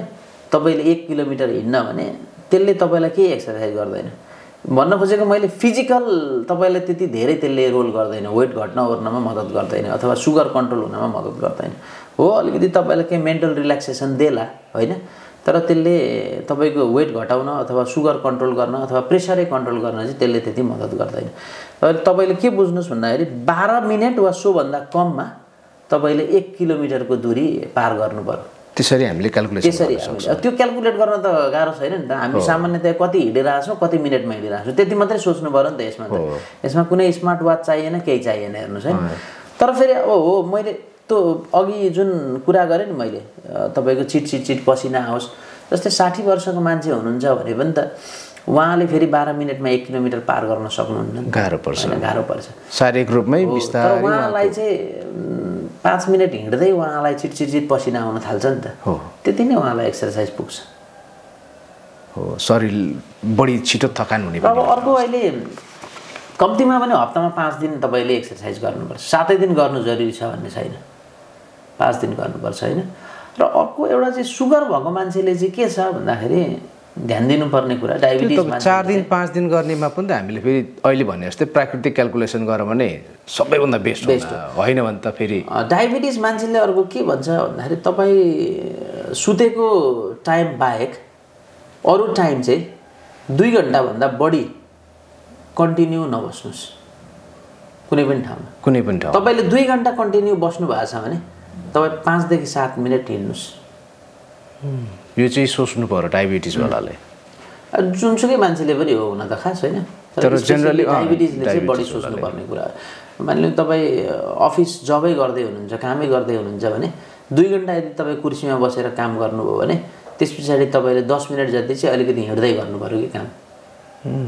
तपाईँले एक किलोमिटर हिँड्न भने त्यसले तपाईँलाई केही एक्सर्साइज गर्दैन। भन्न खोजेको मैले फिजिकल तपाईँलाई त्यति धेरै त्यसले रोल गर्दैन वेट घट्न ओर्नमा मद्दत गर्दैन अथवा सुगर कन्ट्रोल हुनमा मद्दत गर्दैन। हो अलिकति तपाईँलाई केही मेन्टल रिल्याक्सेसन देला होइन? तर त्यसले तपाईँको वेट घटाउन अथवा सुगर कन्ट्रोल गर्न अथवा प्रेसरै कन्ट्रोल गर्न चाहिँ त्यसले त्यति मद्दत गर्दैन। र तपाईँले के बुझ्नुहोस् भन्दाखेरि बाह्र मिनट वा सोभन्दा कममा तपाईँले एक किलोमिटरको दूरी पार गर्नु पर्यो। त्यसरी हामीले क्यालकुलेसन त्यसरी त्यो क्यालकुलेट गर्न त गाह्रो छैन नि त। हामी सामान्यतया कति हिँडिरहेको छौँ कति मिनटमा हिँडिरहेको छौँ। त्यति मात्रै सोच्नु पऱ्यो नि त यसमा त। यसमा कुनै स्मार्ट वाच चाहिएन केही चाहिएन हेर्नुहोस् है। तर फेरि अब हो मैले त्यो अघि जुन कुरा गरेँ नि मैले तपाईँको चिट चिट चिट पसिना आओस् जस्तै साठी वर्षको मान्छे हुनुहुन्छ भने पनि त उहाँले फेरि बाह्र मिनटमा एक किलोमिटर पार गर्न सक्नुहुन्न। गाह्रो पर्छ। गाह्रो पर्छ। शारीरिक रूपमै बिस्तारै उहाँलाई चाहिँ पाँच मिनट हिँड्दै उहाँलाई चिट चिट चिट पसिना आउन थाल्छ नि त। हो। त्यति नै उहाँलाई एक्सर्साइज पुग्छ। हो शरीर बढी छिटो थकान हुने अब अर्को अहिले कम्तीमा पनि हप्तामा पाँच दिन तपाईँले एक्सर्साइज गर्नुपर्छ। सातै दिन गर्नु जरुरी छ भन्ने छैन। पाँच दिन गर्नुपर्छ होइन? र अर्को एउटा चाहिँ सुगर भएको मान्छेले चाहिँ के छ भन्दाखेरि ध्यान दिनुपर्ने कुरा डायबिटिज चार दिन पाँच दिन गर्नेमा पनि त हामीले फेरि अहिले भने जस्तै प्राकृतिक क्यालकुलेसन गऱ्यौँ भने सबैभन्दा बेस्ट हुन्छ होइन भने त फेरि डायबिटिज मान्छेले अर्को के भन्छ भन्दाखेरि तपाईँ सुतेको टाइम बाहेक अरू टाइम चाहिँ दुई घन्टाभन्दा बढी कन्टिन्यू नबस्नुहोस्। कुनै पनि ठाउँमा। कुनै पनि ठाउँ तपाईँले दुई घन्टा कन्टिन्यू बस्नु भएको छ भने तपाईँ पाँचदेखि सात मिनट हिँड्नुहोस्। यो चाहिँ सोच्नु पऱ्यो डायबिटिसवालाले अब जुनसुकै मान्छेले पनि हो हुन त खास होइन। तर डायबिटिजले चाहिँ बढी सोच्नुपर्ने कुरा हो। मानिलिउँ तपाईँ अफिस जबै गर्दै हुनुहुन्छ कामै गर्दै हुनुहुन्छ भने दुई घन्टा यदि तपाईँ कुर्सीमा बसेर काम गर्नुभयो भने त्यस पछाडि तपाईँले दस मिनट जति चाहिँ अलिकति हिँड्दै गर्नु पऱ्यो कि काम।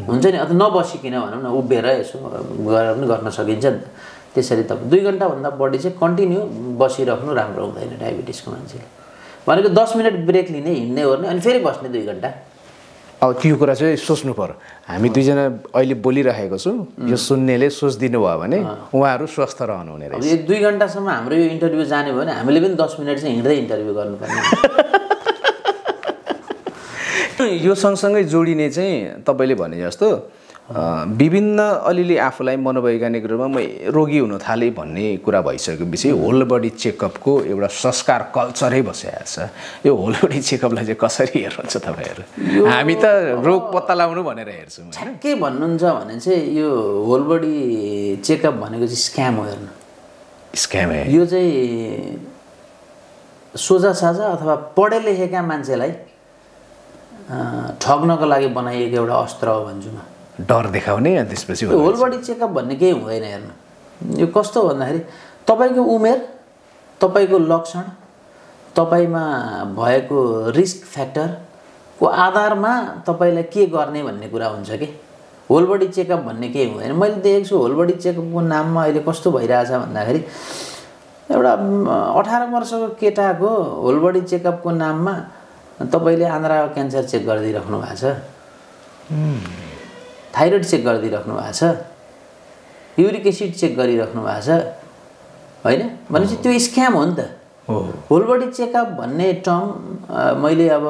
हुन्छ नि अथवा नबसिकन भनौँ न उभिएर यसो गरेर पनि गर्न सकिन्छ। नि त त्यसरी तपाईँ दुई घन्टाभन्दा बढी चाहिँ कन्टिन्यू बसिराख्नु राम्रो हुँदैन डायबिटिसको मान्छेले। भनेको दस मिनट ब्रेक लिने हिँड्ने ओर्ने अनि फेरि बस्ने दुई घन्टा। अब त्यो कुरा चाहिँ सोच्नु पर्यो। हामी दुईजना अहिले बोलिरहेको छौँ यो सुन्नेले सोचिदिनु भयो भने उहाँहरू स्वस्थ रहनुहुने अब रहेछ। यो दुई घन्टासम्म हाम्रो यो इन्टरभ्यू जाने भयो भने हामीले पनि दस मिनट चाहिँ हिँड्दै इन्टरभ्यू गर्नुपर्ने *laughs* यो सँगसँगै जोडिने चाहिँ तपाईँले भने जस्तो विभिन्न अलिअलि आफूलाई मनोवैज्ञानिक रूपमा म रोगी हुन थालेँ भन्ने कुरा भइसकेपछि होल बडी चेकअपको एउटा संस्कार कल्चरै बसिरहेको छ। यो होल बडी चेकअपलाई चाहिँ कसरी हेर्नुहुन्छ तपाईँहरू? हामी त रोग पत्ता लगाउनु भनेर हेर्छौँ के भन्नुहुन्छ भने चाहिँ यो होल बडी चेकअप भनेको चाहिँ स्क्याम हो हेर्नु। स्क्याम यो चाहिँ सोझा साझा अथवा पढे लेखेका मान्छेलाई ठग्नको लागि बनाइएको एउटा अस्त्र हो भन्छु म। डर देखाउने अनि त्यसपछि होल बडी चेकअप भन्ने केही हुँदैन हेर्नु। यो कस्तो हो भन्दाखेरि तपाईँको उमेर तपाईँको लक्षण तपाईँमा भएको रिस्क फ्याक्टरको आधारमा तपाईँलाई के गर्ने भन्ने कुरा हुन्छ कि? होल बडी चेकअप भन्ने केही हुँदैन। मैले देखेको छु होल बडी चेकअपको नाममा अहिले कस्तो भइरहेछ भन्दाखेरि एउटा अठार वर्षको केटाको होल बडी चेकअपको नाममा तपाईँले आन्द्रा क्यान्सर चेक गरिदिइराख्नु भएको छ। थाइरोइड चेक गरिदिइराख्नु भएको छ? युरिक एसिड चेक गरिराख्नु भएको छ? होइन? भनेपछि त्यो स्क्याम हो नि त। हो। होल बडी चेकअप भन्ने टर्म मैले अब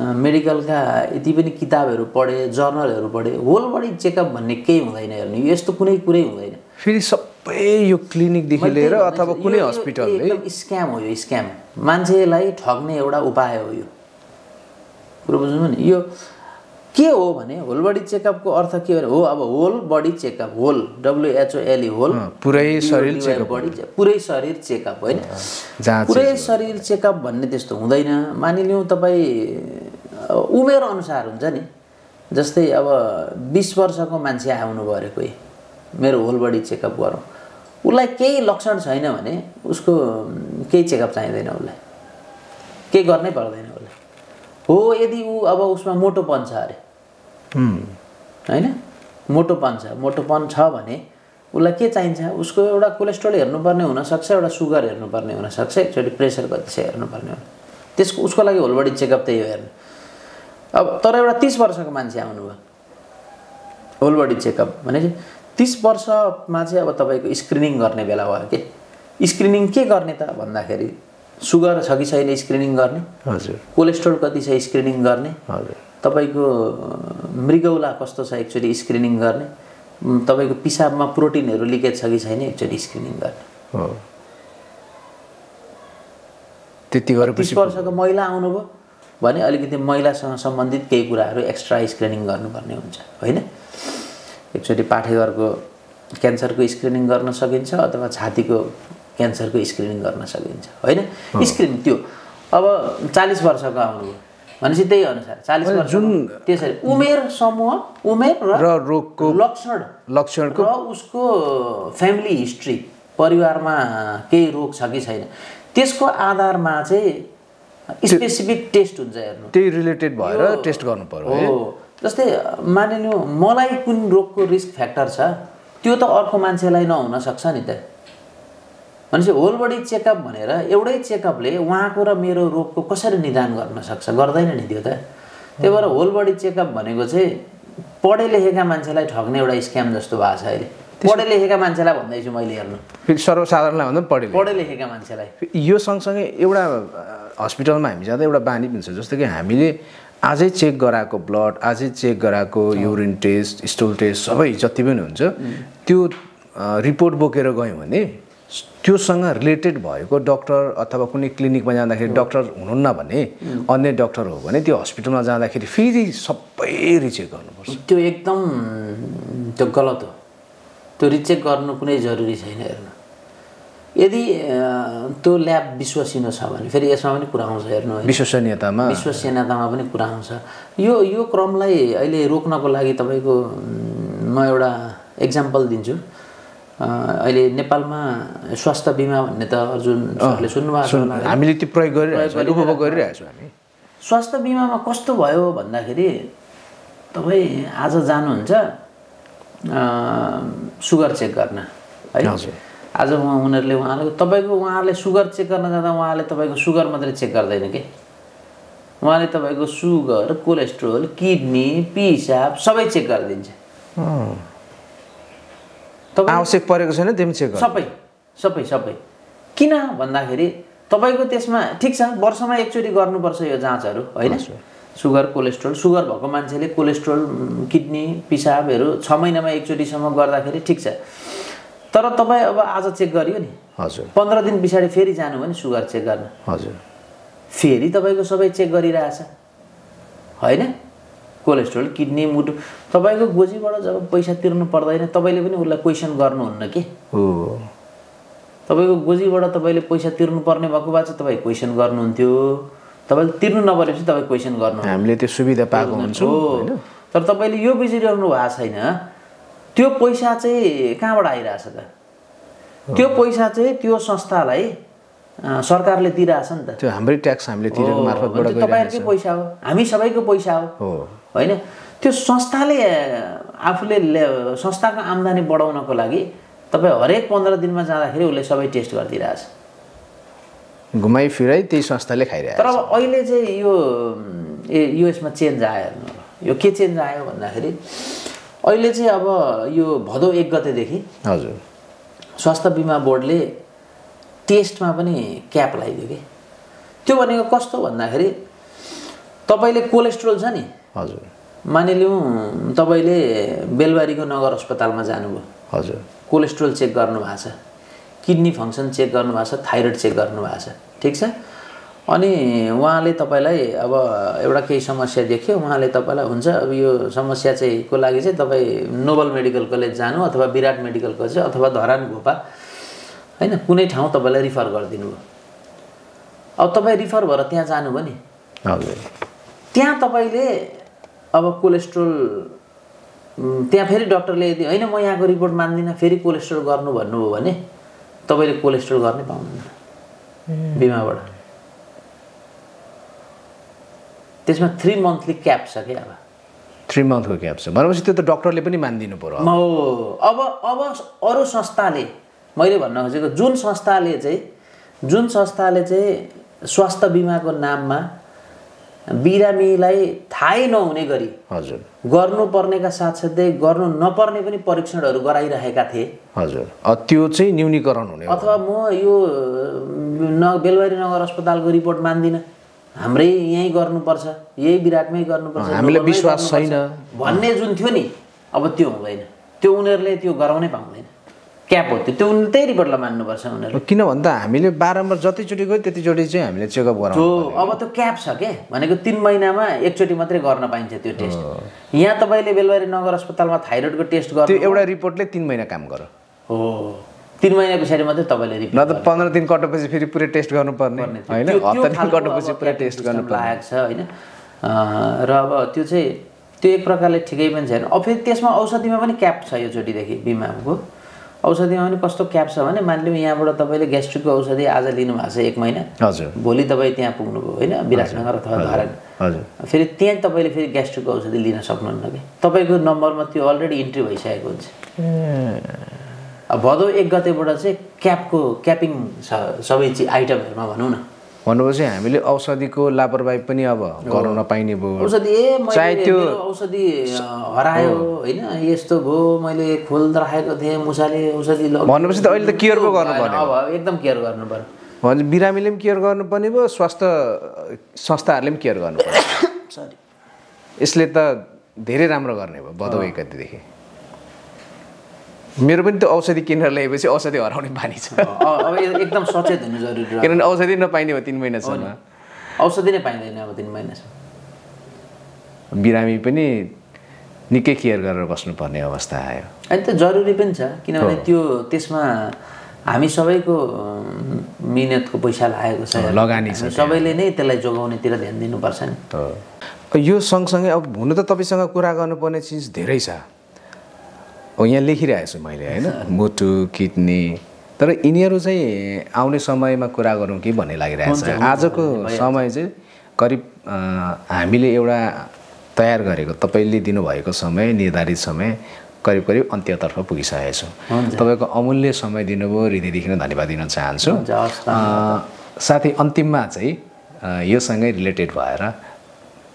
मेडिकलका यति पनि किताबहरू पढेँ जर्नलहरू पढेँ होल बडी चेकअप भन्ने केही हुँदैन हेर्नु। यो यस्तो कुनै कुरै हुँदैन। फेरि सबै यो क्लिनिकदेखि लिएर अथवा कुनै एकदम स्क्याम हो यो स्क्याम मान्छेलाई ठग्ने एउटा उपाय हो यो। कुरो बुझ्नु नि? यो के हो भने होल बडी चेकअपको अर्थ के हो भने हो अब whole body checkup whole W H O L E whole अँ, पुरै शरीर चेकअप पुरै शरीर चेकअप होइन? पुरै शरीर चेकअप भन्ने त्यस्तो हुँदैन। मानिलिउँ तपाईँ उमेर अनुसार हुन्छ नि। जस्तै अब बिस वर्षको मान्छे आउनुभयो अरे कोही मेरो होल बडी चेकअप गरौँ। उसलाई केही लक्षण छैन भने उसको केही चेकअप चाहिँदैन उसलाई। केही गर्नै पर्दैन हो यदि ऊ अब उसमा मोटोपन छ अरे। होइन? मोटोपन छ। मोटोपन छ भने उसलाई के चाहिन्छ? उसको एउटा कोलेस्ट्रोल हेर्नुपर्ने हुनसक्छ एउटा सुगर हेर्नुपर्ने हुनसक्छ एकचोटि प्रेसर कति छ हेर्नुपर्ने हुन। त्यसको उसको लागि होल बडी चेकअप त्यही हो हेर्नु। अब तर एउटा तिस वर्षको मान्छे आउनुभयो। होल बडी चेकअप भने चाहिँ तिस वर्षमा चाहिँ अब तपाईँको स्क्रिनिङ गर्ने बेला भयो कि? स्क्रिनिङ के गर्ने त भन्दाखेरि सुगर छ कि छैन स्क्रिनिङ गर्ने? हजुर। कोलेस्ट्रोल कति छ स्क्रिनिङ गर्ने? हजुर। तपाईँको मृगौला कस्तो छ एकचोटि स्क्रिनिङ गर्ने? तपाईँको पिसाबमा प्रोटिनहरू लिकेज छ कि छैन एकचोटि स्क्रिनिङ गर्ने? हो। त्यति गरेपछि तिस वर्षको महिला आउनुभयो भने अलिकति महिलासँग सम्बन्धित केही कुराहरू एक्स्ट्रा स्क्रिनिङ गर्नुपर्ने हुन्छ होइन? एकचोटि पाठेघरको क्यान्सरको स्क्रिनिङ गर्न सकिन्छ अथवा छातीको क्यान्सरको स्क्रिनिङ गर्न सकिन्छ। होइन? स्क्रिनिङ त्यो अब चालिस वर्षको आउनुभयो भनेपछि त्यही अनुसार चालिस वर्ष जुन त्यसरी उमेर समूह उमेर र रोगको लक्षण। लक्षणको र उसको फ्यामिली हिस्ट्री परिवारमा केही रोग छ कि छैन। त्यसको आधारमा चाहिँ स्पेसिफिक टेस्ट हुन्छ हेर्नु। त्यही रिलेटेड भएर टेस्ट गर्नु पर्यो है। जस्तै मानिलिनु मलाई कुन रोगको रिस्क फ्याक्टर छ त्यो त अर्को मान्छेलाई नहुन सक्छ नि त। भनेपछि होल बडी चेकअप भनेर एउटै चेकअपले उहाँको र मेरो रोगको कसरी निदान गर्न सक्छ? गर्दैन नि त्यो त। त्यही भएर होल बडी चेकअप भनेको चाहिँ पढे लेखेका मान्छेलाई ठग्ने एउटा स्क्याम जस्तो भएको छ अहिले। पढे लेखेका मान्छेलाई भन्दैछु मैले हेर्नु। फेरि सर्वसाधारणलाई भन्दा पढेले पढे लेखेका। मान्छेलाई। यो सँगसँगै एउटा हस्पिटलमा हामी जाँदा एउटा बानी पनि छ जस्तो कि हामीले आजै चेक गराएको ब्लड आजै चेक गराएको युरिन टेस्ट स्टोल टेस्ट सबै जति पनि हुन्छ त्यो रिपोर्ट बोकेर गयौँ भने त्योसँग रिलेटेड भएको डक्टर अथवा कुनै क्लिनिकमा जाँदाखेरि डक्टर हुनुहुन्न भने अन्य डक्टर हो भने त्यो हस्पिटलमा जाँदाखेरि फेरि सबै रिचेक गर्नुपर्छ। त्यो एकदम त्यो गलत हो। त्यो रिचेक गर्नु कुनै जरुरी छैन हेर्नु। यदि त्यो ल्याब विश्वसिनो छ भने फेरि यसमा पनि कुरा आउँछ हेर्नु विश्वसनीयतामा। विश्वसनीयतामा पनि कुरा आउँछ। यो यो क्रमलाई अहिले रोक्नको लागि तपाईँको म एउटा इक्जाम्पल दिन्छु। अहिले नेपालमा स्वास्थ्य बिमा भन्ने त अर्जुन सरले सुन्नुभएको? हामीले त्यो प्रयोग गरिरहेको उपभोग गरिरहेको छौँ हामी। स्वास्थ्य बिमामा कस्तो भयो भन्दाखेरि तपाईँ आज जानुहुन्छ सुगर चेक गर्न है। आज उहाँ उनीहरूले उहाँले तपाईँको उहाँहरूले सुगर चेक गर्न जाँदा उहाँले तपाईँको सुगर मात्रै चेक गर्दैन कि? उहाँले तपाईँको सुगर कोलेस्ट्रोल किडनी पिसाब सबै चेक गरिदिन्छ। आवश्यक परेको छैन त्यो पनि चेक सबै सबै सबै। किन भन्दाखेरि तपाईँको त्यसमा ठिक छ वर्षमा एकचोटि गर्नुपर्छ यो जाँचहरू होइन? सुगर कोलेस्ट्रोल सुगर भएको मान्छेले कोलेस्ट्रोल किडनी पिसाबहरू छ महिनामा एकचोटिसम्म गर्दाखेरि ठिक छ। तर तपाईँ अब आज चेक गरियो नि। हजुर। पन्ध्र दिन पछाडि फेरि जानुभयो नि सुगर चेक गर्न। हजुर। फेरि तपाईँको सबै चेक गरिरहेछ। होइन? कोलेस्ट्रोल किडनी मुटु तपाईँको गोजीबाट जब पैसा तिर्नु पर्दैन तपाईँले पनि उसलाई क्वेसन गर्नुहुन्न कि? हो। तपाईँको गोजीबाट तपाईँले पैसा तिर्नु पर्ने भएको भए चाहिँ तपाईँ क्वेसन गर्नुहुन्थ्यो। तपाईँले तिर्नु नपरेपछि तपाईँ क्वेसन गर्नु हामीले त्यो सुविधा पाएको हुन्छौँ हो तर तपाईँले यो बिर्सिरहनु भएको छैन। त्यो पैसा चाहिँ कहाँबाट आइरहेछ त? त्यो पैसा चाहिँ त्यो संस्थालाई सरकारले दिइरहेछ नि त। त्यो हाम्रै ट्याक्स हामीले तिरेको मार्फतबाट तपाईँहरूकै पैसा हो। हामी सबैको पैसा हो। हो। होइन? त्यो संस्थाले आफूले संस्थाको आम्दानी बढाउनको लागि तपाईँ हरेक पन्ध्र दिनमा जाँदाखेरि उसले सबै टेस्ट गरिदिइरहेछ। घुमाइ फिराइ त्यही संस्थाले खाइरहेको तर अब अहिले चाहिँ यो यो यसमा चेन्ज आयो हेर्नु। यो के चेन्ज आयो भन्दाखेरि अहिले चाहिँ अब यो भदौ एक गतेदेखि। हजुर। स्वास्थ्य बिमा बोर्डले टेस्टमा पनि क्याप लगाइदियो कि। त्यो भनेको कस्तो भन्दाखेरि तपाईँले कोलेस्ट्रोल छ नि? हजुर। मानिलिउँ तपाईँले बेलबारीको नगर अस्पतालमा जानुभयो। हजुर। कोलेस्ट्रोल चेक गर्नुभएको छ। किडनी फङ्सन चेक गर्नुभएको छ थाइरोइड चेक गर्नुभएको छ। ठिक छ? अनि उहाँले तपाईँलाई अब एउटा केही समस्या देख्यो। उहाँले तपाईँलाई हुन्छ अब यो समस्या चाहिँ को लागि चाहिँ तपाईँ नोबल मेडिकल कलेज जानु अथवा विराट मेडिकल कलेज अथवा धरान घोपा होइन कुनै ठाउँ तपाईँलाई रिफर गरिदिनु भयो अब तपाईँ रिफर भएर त्यहाँ जानुभयो नि। हजुर। त्यहाँ तपाईँले अब कोलेस्ट्रोल त्यहाँ फेरि डक्टरले यदि होइन म यहाँको रिपोर्ट मान्दिनँ फेरि कोलेस्ट्रोल गर्नु भन्नुभयो भने तपाईँले कोलेस्ट्रोल गर्नै पाउनुहुन्न बिमाबाट। त्यसमा थ्री मन्थली क्याप छ क्या अब। थ्री मन्थको क्याप छ। भनेपछि त्यो त डक्टरले पनि मानिदिनु पऱ्यो म अब अब अरू संस्थाले मैले भन्न खोजेको जुन संस्थाले चाहिँ जुन संस्थाले चाहिँ स्वास्थ्य बिमाको नाममा बिरामीलाई थाहै नहुने गरी हजुर। गर्नुपर्नेका साथसाथै गर्नु नपर्ने पनि परीक्षणहरू गराइरहेका थिए। हजुर। त्यो चाहिँ न्यूनीकरण हुने अथवा म यो न बेलबारी नगर अस्पतालको रिपोर्ट मान्दिनँ। हाम्रै यहीँ गर्नुपर्छ यही विराटमै गर्नुपर्छ हामीलाई विश्वास गर्नुपर्छ भन्ने जुन थियो नि अब त्यो हुँदैन। त्यो उनीहरूले त्यो गराउनै पाउँदैन। क्याप हो त्यो त्यो उनीहरूले त्यही रिपोर्टलाई मान्नुपर्छ उनीहरूले। किन भन्दा हामीले बारम्बार जतिचोटि गयो त्यतिचोटि चाहिँ हामीले चेकअप त्यो गराउनु अब त्यो क्याप छ के? भनेको तिन महिनामा एकचोटि मात्रै गर्न पाइन्छ त्यो टेस्ट। यहाँ तपाईँले बेलबारी नगर अस्पतालमा थाइरोइडको टेस्ट गर्नु एउटा रिपोर्टले तिन महिना काम गर हो। तिन महिना पछाडि मात्रै तपाईँले रिपोर्ट न त पन्ध्र दिन कटेपछि फेरि पुरै टेस्ट गर्नुपर्ने होइन? हप्ता दिन कटेपछि पुरै टेस्ट गर्नुपर्ने लागेको छ होइन? र अब त्यो चाहिँ त्यो एक प्रकारले ठिकै पनि छैन। अब फेरि त्यसमा औषधिमा पनि क्याप छ योचोटिदेखि बिमाको। औषधिमा पनि कस्तो क्याप छ भने मानिलिउँ यहाँबाट तपाईँले ग्यास्ट्रिकको औषधि आज लिनुभएको छ एक महिना। हजुर। भोलि तपाईँ त्यहाँ पुग्नुभयो होइन? विराटनगर अथवा धरान हजुर। फेरि त्यहाँ तपाईँले फेरि ग्यास्ट्रिकको औषधि लिन सक्नुहुन्न कि? तपाईँको नम्बरमा त्यो अलरेडी इन्ट्री भइसकेको हुन्छ। भदौ एक गतेबाट चाहिँ क्यापको क्यापिङ छ सबै चिज आइटमहरूमा भनौँ न। भनेपछि हामीले औषधिको लापरवाही पनि अब गर्नु नपाइने भयो। औषधि ए चाहे त्यो- औषधि हरायो होइन? यस्तो भयो मैले खोल राखेको थिएँ मुसाले औषधि। भनेपछि त अहिले त केयर पो गर्नुपर्ने अब एकदम केयर गर्नु पर्यो। भने बिरामीले पनि केयर गर्नुपर्ने भयो स्वास्थ्य संस्थाहरूले पनि केयर गर्नुपर्ने सरी *coughs* यसले त धेरै राम्रो गर्ने भयो भदौ एक गतिदेखि। मेरो पनि त्यो औषधि किनेर ल्याएपछि औषधि हराउने बानी छ। अब एकदम सचेत हुनु जरुरी। किनभने औषधि नपाइने भयो तिन महिनासम्म। औषधि नै पाइँदैन अब तिन महिनासम्म। बिरामी पनि निकै केयर गरेर बस्नुपर्ने अवस्था आयो। अनि त जरुरी पनि छ किनभने त्यो त्यसमा हामी सबैको मिहिनेतको पैसा लागेको छ। लगानी छ सबैले नै त्यसलाई जोगाउनेतिर ध्यान दिनुपर्छ नि। हो। यो सँगसँगै अब हुनु त तपाईँसँग कुरा गर्नुपर्ने चिज धेरै छ। हो यहाँ लेखिरहेको छु मैले होइन? मुटु किडनी। तर यिनीहरू चाहिँ आउने समयमा कुरा गरौँ कि भन्ने लागिरहेको छ। आजको समय चाहिँ करिब हामीले एउटा तयार गरेको तपाईँले दिनुभएको समय निर्धारित समय करिब करिब अन्त्यतर्फ पुगिसकेको छु। तपाईँको अमूल्य समय दिनुभयो हृदयदेखि नै धन्यवाद दिन चाहन्छु। साथै अन्तिममा चाहिँ योसँगै रिलेटेड भएर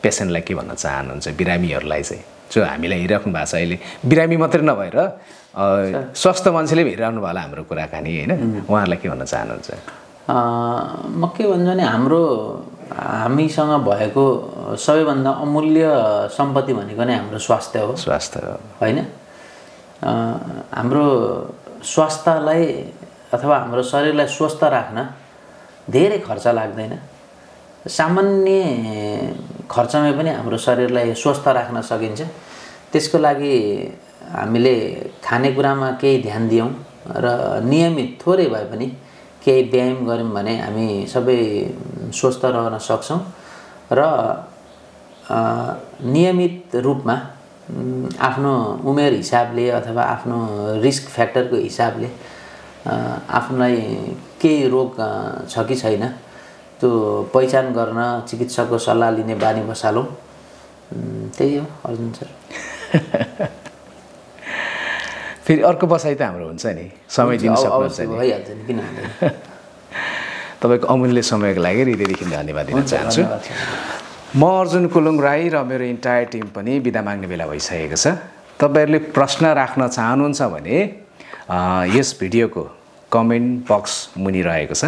पेसेन्टलाई के भन्न चाहनुहुन्छ? बिरामीहरूलाई चाहिँ। जो हामीलाई हेरिराख्नु भएको छ अहिले बिरामी मात्रै नभएर स्वस्थ मान्छेले पनि हेरिरहनु भयो होला हाम्रो कुराकानी होइन? उहाँहरूलाई के भन्न चाहनुहुन्छ? म के भन्छु भने हाम्रो हामीसँग भएको सबैभन्दा अमूल्य सम्पत्ति भनेको नै हाम्रो स्वास्थ्य हो। स्वास्थ्य होइन? अँ, हाम्रो स्वास्थ्यलाई अथवा हाम्रो शरीरलाई स्वस्थ राख्न धेरै खर्च लाग्दैन। सामान्य खर्चमै पनि हाम्रो शरीरलाई स्वस्थ राख्न सकिन्छ। त्यसको लागि हामीले खानेकुरामा केही ध्यान दियौँ र नियमित थोरै भए पनि केही व्यायाम गऱ्यौँ भने हामी सबै स्वस्थ रहन सक्छौँ र नियमित रूपमा आफ्नो उमेर हिसाबले अथवा आफ्नो रिस्क फ्याक्टरको हिसाबले आफूलाई केही रोग छ कि छैन त्यो पहिचान गर्न चिकित्सकको सल्लाह लिने बानी बसालौँ। त्यही हो अर्जुन सर। *laughs* फेरि अर्को बसाइ त हाम्रो हुन्छ नि समय दिन सक्नुहुन्छ भइहाल्छ नि किन *laughs* तपाईँको अमूल्य समयको लागि हृदयदेखि धन्यवाद दिन चाहन्छु। म अर्जुन कुलुङ राई र मेरो इन्टायर टिम पनि बिदा माग्ने बेला भइसकेको छ। तपाईँहरूले प्रश्न राख्न चाहनुहुन्छ भने यस भिडियोको कमेन्ट बक्स मुनि रहेको छ।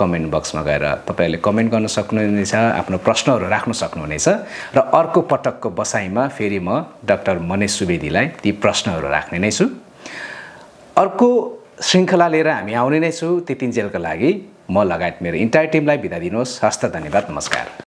कमेन्ट बक्समा गएर तपाईँहरूले कमेन्ट गर्न सक्नुहुनेछ आफ्नो प्रश्नहरू राख्न सक्नुहुनेछ र अर्को पटकको बसाइमा फेरि म डाक्टर मनेश सुवेदीलाई ती प्रश्नहरू राख्ने नै छु। अर्को श्रृङ्खला लिएर हामी आउने नै छौँ त्यतिन्जेलको लागि म लगायत मेरो इन्टायर टिमलाई बिदा दिनुहोस्। हस्त धन्यवाद नमस्कार।